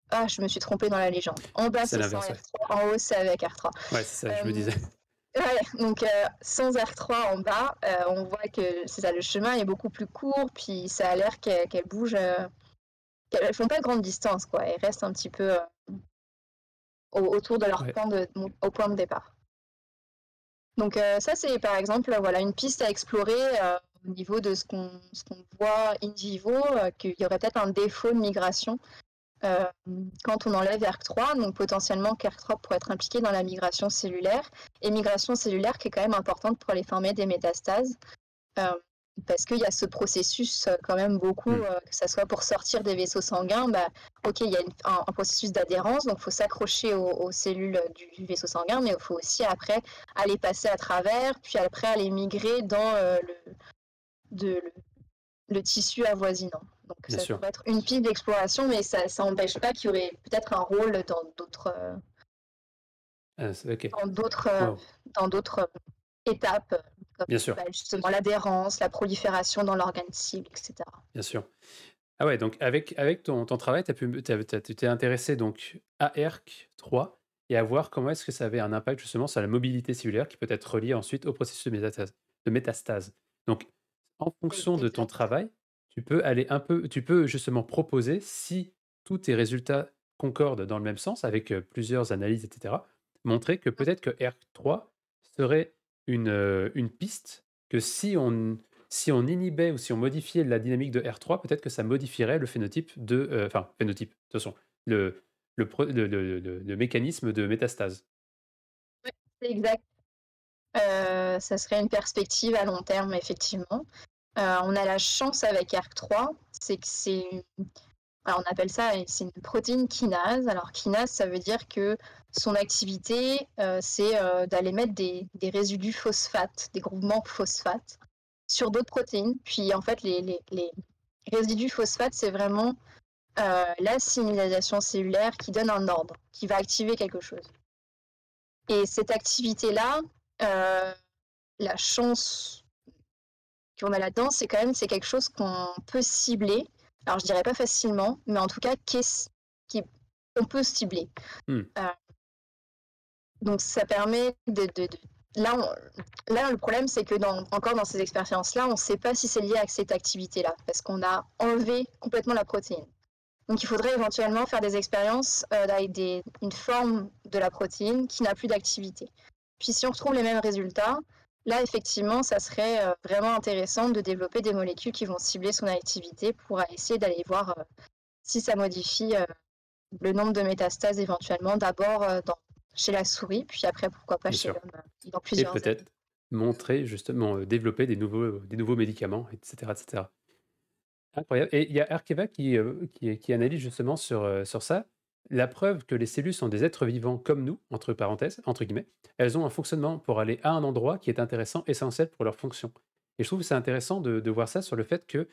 Ah, je me suis trompée dans la légende. En bas, C'est sans l'inverse, ouais. R3, en haut, c'est avec R3. Ouais, c'est ça, je me Euh, disais. Ouais, donc euh, sans R3 en bas, euh, on voit que c'est ça, le chemin est beaucoup plus court, puis ça a l'air bougent, euh, qu'elles font pas de grande distance, quoi. Elles restent un petit peu au- autour de leur Ouais. point de, au point de départ. Donc ça, c'est par exemple voilà, une piste à explorer au niveau de ce qu'on voit in vivo, qu'il y aurait peut-être un défaut de migration euh, quand on enlève ERK3, donc potentiellement qu'ERK3 pourrait être impliqué dans la migration cellulaire, et migration cellulaire qui est quand même importante pour aller former des métastases, euh, parce qu'il y a ce processus euh, quand même beaucoup, Mm. euh, que ce soit pour sortir des vaisseaux sanguins, bah, ok, il y a une- un, un processus d'adhérence, donc il faut s'accrocher aux, aux cellules du vaisseau sanguin, mais il faut aussi après aller passer à travers, puis après aller migrer dans le, de, le, le tissu avoisinant. Donc Bien ça sûr. pourrait être une piste d'exploration, mais ça n'empêche pas qu'il y aurait peut-être un rôle dans d'autres euh, Ah, dans d'autres euh, Wow. dans d'autres euh, étapes, comme bien sûr, bah, justement l'adhérence, la prolifération dans l'organe cible, etc. bien sûr. Ah ouais, donc avec, avec ton, ton travail, tu t'es intéressé donc à ERK3 et à voir comment est-ce que ça avait un impact justement sur la mobilité cellulaire qui peut être reliée ensuite au processus de métastase. De métastase. Donc, en fonction de ton travail, tu peux aller un peu, tu peux justement proposer si tous tes résultats concordent dans le même sens avec euh, plusieurs analyses, etc. Montrer que peut-être que ERK3 serait une, euh, une piste que si on, si on inhibait ou si on modifiait la dynamique de R3, peut-être que ça modifierait le phénotype de, enfin phénotype, de toute façon, le, le, le, le, mécanisme de métastase. Oui, c'est exact. Euh, ça serait une perspective à long terme, effectivement. Euh, on a la chance avec ARC3, c'est que c'est on appelle ça une protéine kinase. Alors kinase, ça veut dire que son activité, euh, c'est d'aller mettre des, résidus phosphates, des groupements phosphates sur d'autres protéines. Puis en fait, les, résidus phosphates, c'est vraiment la signalisation cellulaire qui donne un ordre, qui va activer quelque chose. Et cette activité-là, euh, la chance qu'on a là-dedans, c'est quand même c'est quelque chose qu'on peut cibler. Alors je dirais pas facilement, mais en tout cas qu'on peut cibler. Hmm. Euh, donc ça permet de, là, là, le problème, c'est que dans, encore dans ces expériences-là, on ne sait pas si c'est lié à cette activité-là, parce qu'on a enlevé complètement la protéine. Donc il faudrait éventuellement faire des expériences euh, avec des, une forme de la protéine qui n'a plus d'activité. Puis si on retrouve les mêmes résultats, là, effectivement, ça serait euh, vraiment intéressant de développer des molécules qui vont cibler son activité pour essayer d'aller voir euh, si ça modifie euh, le nombre de métastases éventuellement, d'abord chez la souris, puis après, pourquoi pas chez l'homme, dans plusieurs Et peut-être montrer, justement, développer des nouveaux, des nouveaux médicaments, etc. etc. Incroyable. Et il y a Arkeva qui, qui, qui, analyse justement sur, sur ça la preuve que les cellules sont des êtres vivants comme nous, entre parenthèses, entre guillemets, elles ont un fonctionnement pour aller à un endroit qui est intéressant, essentiel pour leur fonction. Et je trouve que c'est intéressant de, voir ça sur le fait que,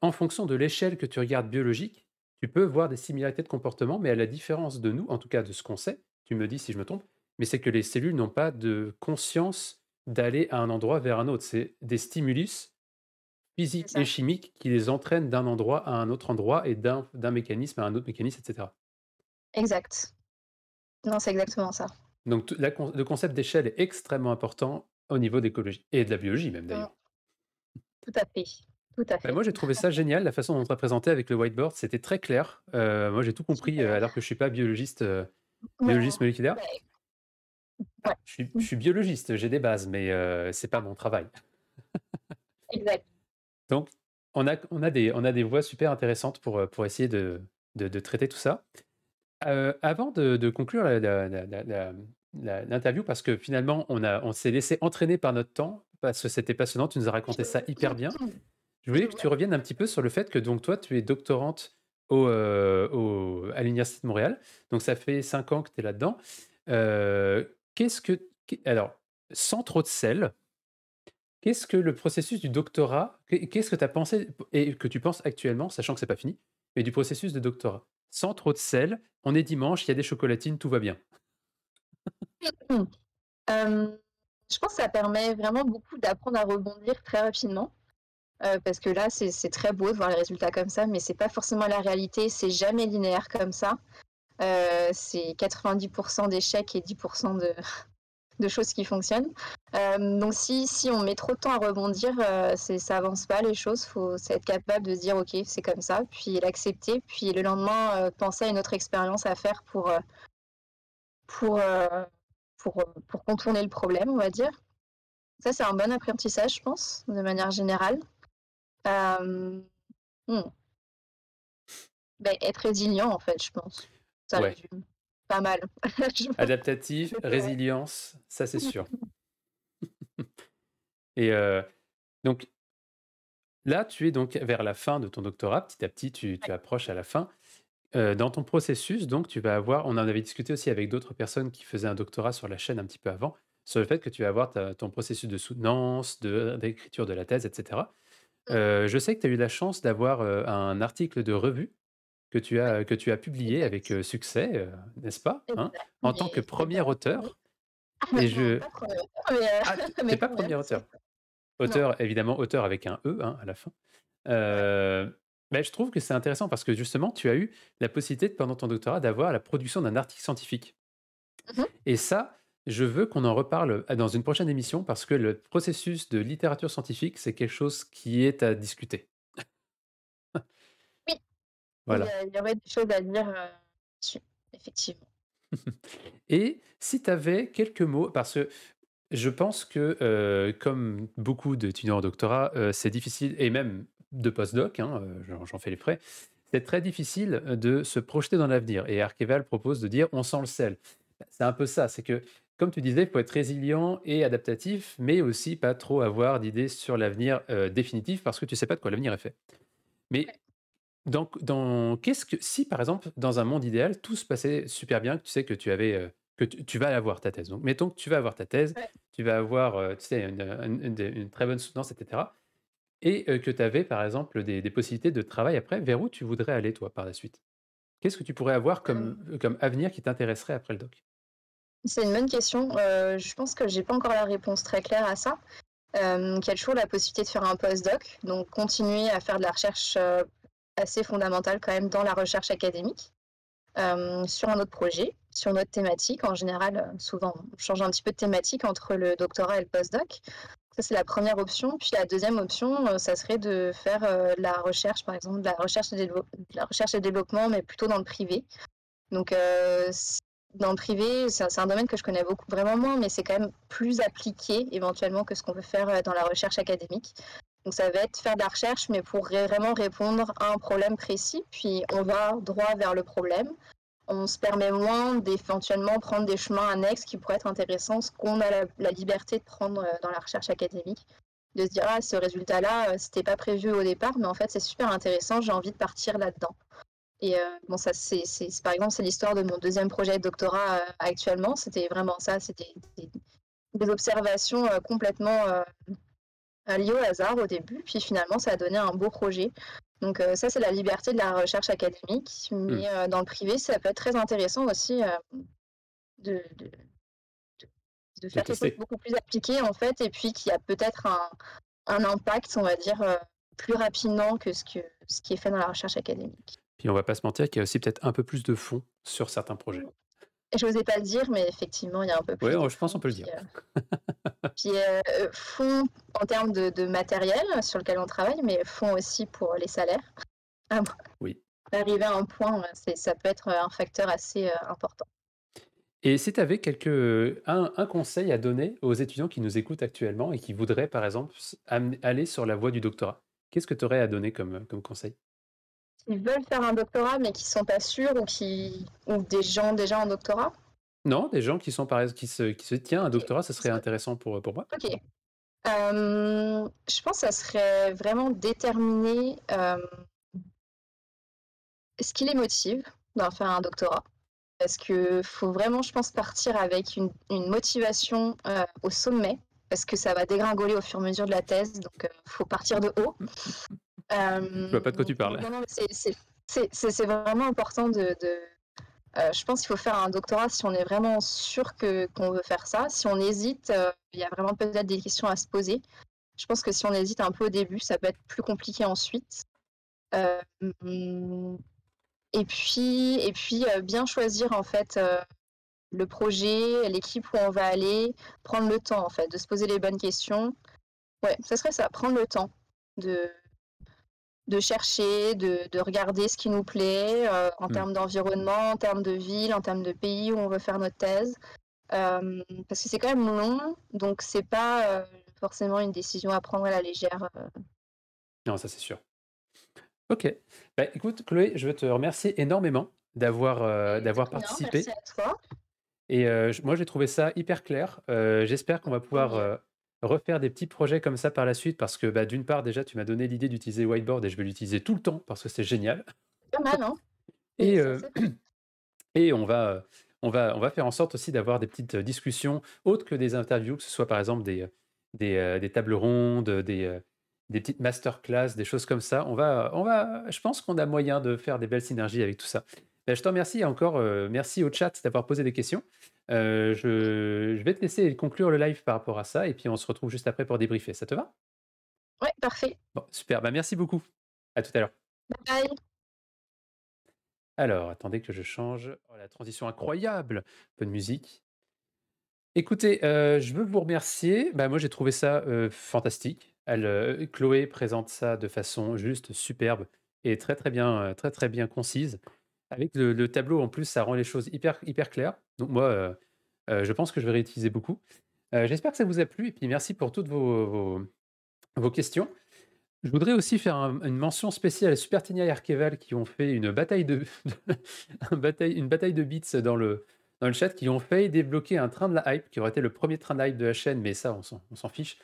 en fonction de l'échelle que tu regardes biologique, tu peux voir des similarités de comportement, mais à la différence de nous, en tout cas de ce qu'on sait, tu me dis si je me trompe, mais c'est que les cellules n'ont pas de conscience d'aller à un endroit vers un autre. C'est des stimulus physiques et chimiques qui les entraînent d'un endroit à un autre endroit et d'un mécanisme à un autre mécanisme, etc. Exact. Non, c'est exactement ça. Donc le concept d'échelle est extrêmement important au niveau d'écologie et de la biologie même d'ailleurs. Tout à fait. Tout à bah, fait. moi j'ai trouvé ça génial, la façon dont on a présenté avec le whiteboard, c'était très clair. Euh, moi j'ai tout compris euh, alors que je suis pas biologiste, euh, biologiste moléculaire. Je, suis, je, suis, biologiste, j'ai des bases, mais c'est pas mon travail. exact. Donc on a, on, a des, on a des voies super intéressantes pour, pour essayer de, de, de traiter tout ça. Avant de, conclure l'interview, parce que finalement, on, a, on s'est laissé entraîner par notre temps, parce que c'était passionnant, tu nous as raconté ça hyper bien. Je voulais que tu reviennes un petit peu sur le fait que donc toi, tu es doctorante au, à l'Université de Montréal. Donc ça fait cinq ans que tu es là-dedans. Qu'est-ce que. Alors, sans trop de sel, qu'est-ce que le processus du doctorat, qu'est-ce que tu as pensé et que tu penses actuellement, sachant que c'est pas fini, mais du processus de doctorat? Sans trop de sel. On est dimanche, il y a des chocolatines, tout va bien. je pense que ça permet vraiment beaucoup d'apprendre à rebondir très rapidement. Parce que là, c'est très beau de voir les résultats comme ça, mais c'est pas forcément la réalité, c'est jamais linéaire comme ça. C'est 90% d'échecs et 10% de, de choses qui fonctionnent. Euh, donc si, si on met trop de temps à rebondir, euh, ça avance pas les choses. faut être capable de se dire ok c'est comme ça, puis l'accepter, puis le lendemain euh, penser à une autre expérience à faire pour, pour, pour, pour, contourner le problème, on va dire. Ça c'est un bon apprentissage, je pense, de manière générale. Hmm. Ben, être résilient en fait, je pense. Ça pas mal. Adaptatif, résilience, ça c'est sûr. Et euh, donc là, tu es donc vers la fin de ton doctorat. Petit à petit, tu, approches à la fin. Euh, dans ton processus, donc, tu vas avoir, on en avait discuté aussi avec d'autres personnes qui faisaient un doctorat sur la chaîne un petit peu avant, sur le fait que tu vas avoir ton processus de soutenance, d'écriture de, la thèse, etc. Euh, je sais que tu as eu la chance d'avoir un article de revue que tu as, que tu as publié avec succès, n'est-ce pas hein, En tant que premier auteur? Ah, et je... pas pas premier auteur? Auteur, évidemment, auteur avec un E hein, à la fin. Euh, je trouve que c'est intéressant parce que justement, tu as eu la possibilité, pendant ton doctorat, d'avoir la production d'un article scientifique. Mmh et ça, je veux qu'on en reparle dans une prochaine émission parce que le processus de littérature scientifique, c'est quelque chose qui est à discuter. Voilà. Il y, aurait des choses à dire euh, dessus, effectivement. Et si tu avais quelques mots, parce que je pense que, euh, comme beaucoup d'étudiants en doctorat, euh, c'est difficile, et même de postdoc, hein, j'en fais les frais, c'est très difficile de se projeter dans l'avenir. Et Arkeval propose de dire on sent le sel. C'est un peu ça, c'est que, comme tu disais, il faut être résilient et adaptatif, mais aussi pas trop avoir d'idées sur l'avenir définitif parce que tu sais pas de quoi l'avenir est fait. Mais donc, dans, qu'est-ce que si par exemple dans un monde idéal tout se passait super bien, que tu sais que tu avais que tu, vas avoir ta thèse. Donc, mettons que tu vas avoir ta thèse, tu vas avoir euh, tu sais, une, très bonne soutenance, etc. Et euh, que tu avais, par exemple, des, possibilités de travail après, vers où tu voudrais aller, toi, par la suite? Qu'est-ce que tu pourrais avoir comme, euh, comme avenir qui t'intéresserait après le doc? C'est une bonne question. je pense que j'ai pas encore la réponse très claire à ça. Euh, a toujours la possibilité de faire un postdoc, donc continuer à faire de la recherche assez fondamentale quand même dans la recherche académique. Euh, sur un autre projet, sur notre thématique. En général, euh, souvent, on change un petit peu de thématique entre le doctorat et le postdoc. Ça, c'est la première option. Puis la deuxième option, euh, ça serait de faire la recherche, par exemple, de la recherche, et la recherche et développement, mais plutôt dans le privé. Donc, dans le privé, c'est un domaine que je connais beaucoup, vraiment moins, mais c'est quand même plus appliqué éventuellement que ce qu'on peut faire dans la recherche académique. Donc ça va être faire de la recherche, mais pour vraiment répondre à un problème précis, puis on va droit vers le problème. On se permet moins d'éventuellement prendre des chemins annexes qui pourraient être intéressants, ce qu'on a la, liberté de prendre euh, dans la recherche académique. De se dire, ah, ce résultat-là, euh, c'était pas prévu au départ, mais en fait, c'est super intéressant, j'ai envie de partir là-dedans. Et euh, bon, ça, c'est, par exemple, c'est l'histoire de mon deuxième projet de doctorat actuellement. C'était vraiment ça, c'était des, des, observations complètement lié au hasard au début, puis finalement ça a donné un beau projet. Donc euh, ça c'est la liberté de la recherche académique, mais hmm. euh, dans le privé ça peut être très intéressant aussi euh, de, de, de, faire quelque chose beaucoup plus appliqué en fait, et puis qui a peut-être un, un, impact, on va dire, plus rapidement que ce, que ce qui est fait dans la recherche académique. Puis on va pas se mentir qu'il y a aussi peut-être un peu plus de fond sur certains projets. Je n'osais pas le dire, mais effectivement, il y a un peu plus. Oui, je pense qu'on peut le dire. Puis euh, euh, fonds en termes de, matériel sur lequel on travaille, mais fonds aussi pour les salaires. Oui. Arriver à un point, ça peut être un facteur assez euh, important. Et si tu avais quelque, un, conseil à donner aux étudiants qui nous écoutent actuellement et qui voudraient, par exemple, aller sur la voie du doctorat, qu'est-ce que tu aurais à donner comme, comme conseil? Ils veulent faire un doctorat mais qui ne sont pas sûrs ou, qui, ou des gens déjà en doctorat? Non, des gens qui sont par qui se, qui se tiennent un doctorat, ça serait intéressant pour, pour moi. Ok. Euh, je pense que ça serait vraiment déterminer euh, ce qui les motive d'en faire un doctorat. Parce qu'il faut vraiment, je pense, partir avec une, une motivation euh, au sommet, parce que ça va dégringoler au fur et à mesure de la thèse, donc il faut partir de haut. Je vois pas de quoi tu parles. C'est vraiment important de euh, je pense qu'il faut faire un doctorat si on est vraiment sûr qu'on veut faire ça. Si on hésite, euh, il y a vraiment peut-être des questions à se poser. Je pense que si on hésite un peu au début, ça peut être plus compliqué ensuite. Euh, et puis, et puis bien choisir en fait le projet, l'équipe où on va aller, prendre le temps en fait de se poser les bonnes questions. Ouais, ça serait ça, prendre le temps de, de chercher, de, regarder ce qui nous plaît euh, en mm. termes d'environnement, en termes de ville, en termes de pays où on veut faire notre thèse. Euh, parce que c'est quand même long, donc c'est pas euh, forcément une décision à prendre à la légère. Non, ça c'est sûr. Ok. Bah, écoute, Chloé, je veux te remercier énormément d'avoir d'avoir participé. Merci à toi. Et moi, j'ai trouvé ça hyper clair. J'espère qu'on va pouvoir refaire des petits projets comme ça par la suite parce que bah, d'une part déjà tu m'as donné l'idée d'utiliser Whiteboard et je vais l'utiliser tout le temps parce que c'est génial. Pas mal, hein Et, euh, et on, va, on, va, on va faire en sorte aussi d'avoir des petites discussions autres que des interviews, que ce soit par exemple des, des, euh, des tables rondes, des, euh, des petites masterclass, des choses comme ça. On va, on va, je pense qu'on a moyen de faire des belles synergies avec tout ça. Ben, je te remercie encore, merci au chat d'avoir posé des questions. Euh, je, vais te laisser conclure le live par rapport à ça et puis on se retrouve juste après pour débriefer. Ça te va? Ouais, parfait. Bon, super. Bah, merci beaucoup. À tout à l'heure. Bye. Alors, attendez que je change. Oh, la transition incroyable. Un peu de musique. Écoutez, euh, je veux vous remercier. Bah, moi, j'ai trouvé ça euh, fantastique. Elle, Chloé présente ça de façon juste superbe et très très bien, très très bien concise. Avec le, tableau, en plus, ça rend les choses hyper, hyper claires. Donc moi, euh, euh, je pense que je vais réutiliser beaucoup. Euh, j'espère que ça vous a plu et puis merci pour toutes vos, vos, questions. Je voudrais aussi faire une mention spéciale à Supertinia et Arkeval qui ont fait une bataille de, une bataille de bits dans le, dans le chat, qui ont fait débloquer un train de la hype, qui aurait été le premier train de la hype de la chaîne, mais ça, on s'en fiche.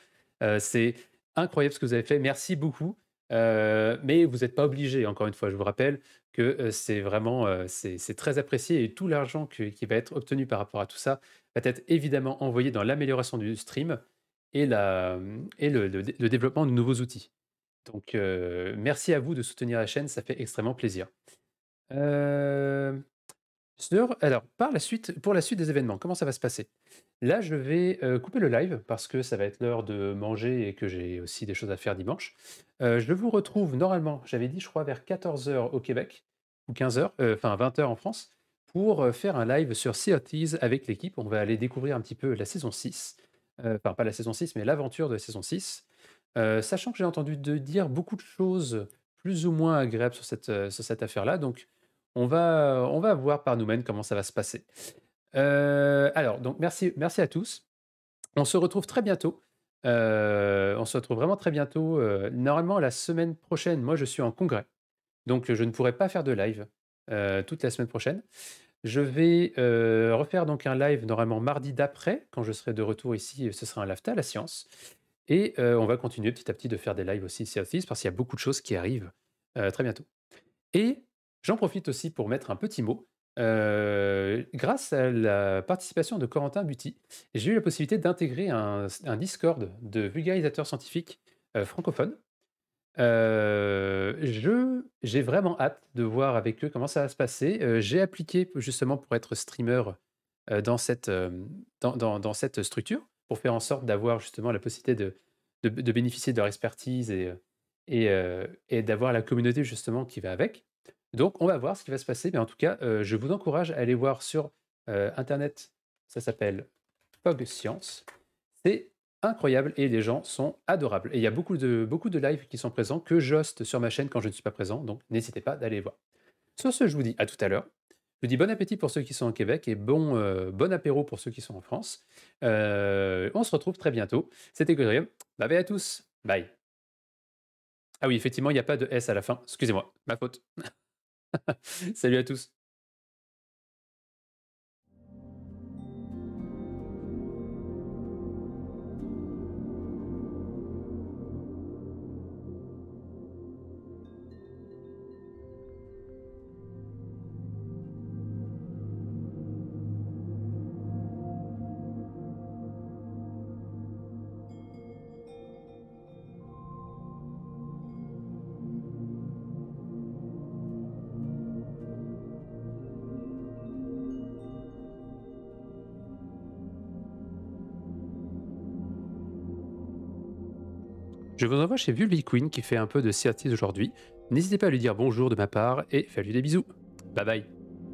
C'est incroyable ce que vous avez fait. Merci beaucoup. Euh, mais vous n'êtes pas obligé, encore une fois, je vous rappelle que c'est vraiment c'est très apprécié et tout l'argent qui va être obtenu par rapport à tout ça va être évidemment envoyé dans l'amélioration du stream et le, développement de nouveaux outils. Donc merci à vous de soutenir la chaîne, ça fait extrêmement plaisir. Alors, par la suite, pour la suite des événements, comment ça va se passer? Là, je vais couper le live parce que ça va être l'heure de manger et que j'ai aussi des choses à faire dimanche. je vous retrouve normalement, j'avais dit, je crois, vers 14h au Québec, ou 15h, enfin 20h en France, pour faire un live sur Sea avec l'équipe. On va aller découvrir un petit peu la saison 6. enfin, pas la saison 6, mais l'aventure de la saison 6. sachant que j'ai entendu dire beaucoup de choses plus ou moins agréables sur cette, sur cette affaire-là. Donc, on va, voir par nous-mêmes comment ça va se passer. Euh, alors, donc merci, merci à tous. On se retrouve très bientôt. Euh, on se retrouve vraiment très bientôt. Euh, normalement, la semaine prochaine, moi, je suis en congrès. Donc, je ne pourrai pas faire de live toute la semaine prochaine. Je vais refaire donc un live normalement mardi d'après, quand je serai de retour ici. Ce sera un LAFTA, la science. Et on va continuer petit à petit de faire des lives aussi Southeast parce qu'il y a beaucoup de choses qui arrivent très bientôt. Et j'en profite aussi pour mettre un petit mot grâce à la participation de Corentin Buty, j'ai eu la possibilité d'intégrer un, Discord de vulgarisateurs scientifiques francophones. j'ai vraiment hâte de voir avec eux comment ça va se passer. j'ai appliqué justement pour être streamer dans, cette, dans, cette structure, pour faire en sorte d'avoir justement la possibilité de, de, bénéficier de leur expertise et, et d'avoir la communauté justement qui va avec. Donc, on va voir ce qui va se passer. Mais en tout cas, euh, je vous encourage à aller voir sur euh, Internet. Ça s'appelle Fog Science. C'est incroyable et les gens sont adorables. Et il y a beaucoup de, beaucoup de lives qui sont présents que j'hoste sur ma chaîne quand je ne suis pas présent. Donc, n'hésitez pas d'aller voir. Sur ce, je vous dis à tout à l'heure. Je vous dis bon appétit pour ceux qui sont au Québec et bon, euh, apéro pour ceux qui sont en France. on se retrouve très bientôt. C'était Godrium. Bye bye à tous. Bye. Ah oui, effectivement, il n'y a pas de S à la fin. Excusez-moi, ma faute. Salut à tous. Je vous envoie chez Vulvi Queen qui fait un peu de certise aujourd'hui. N'hésitez pas à lui dire bonjour de ma part et faites-lui des bisous. Bye bye.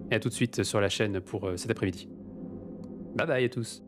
Et à tout de suite sur la chaîne pour euh, cet après-midi. Bye bye à tous.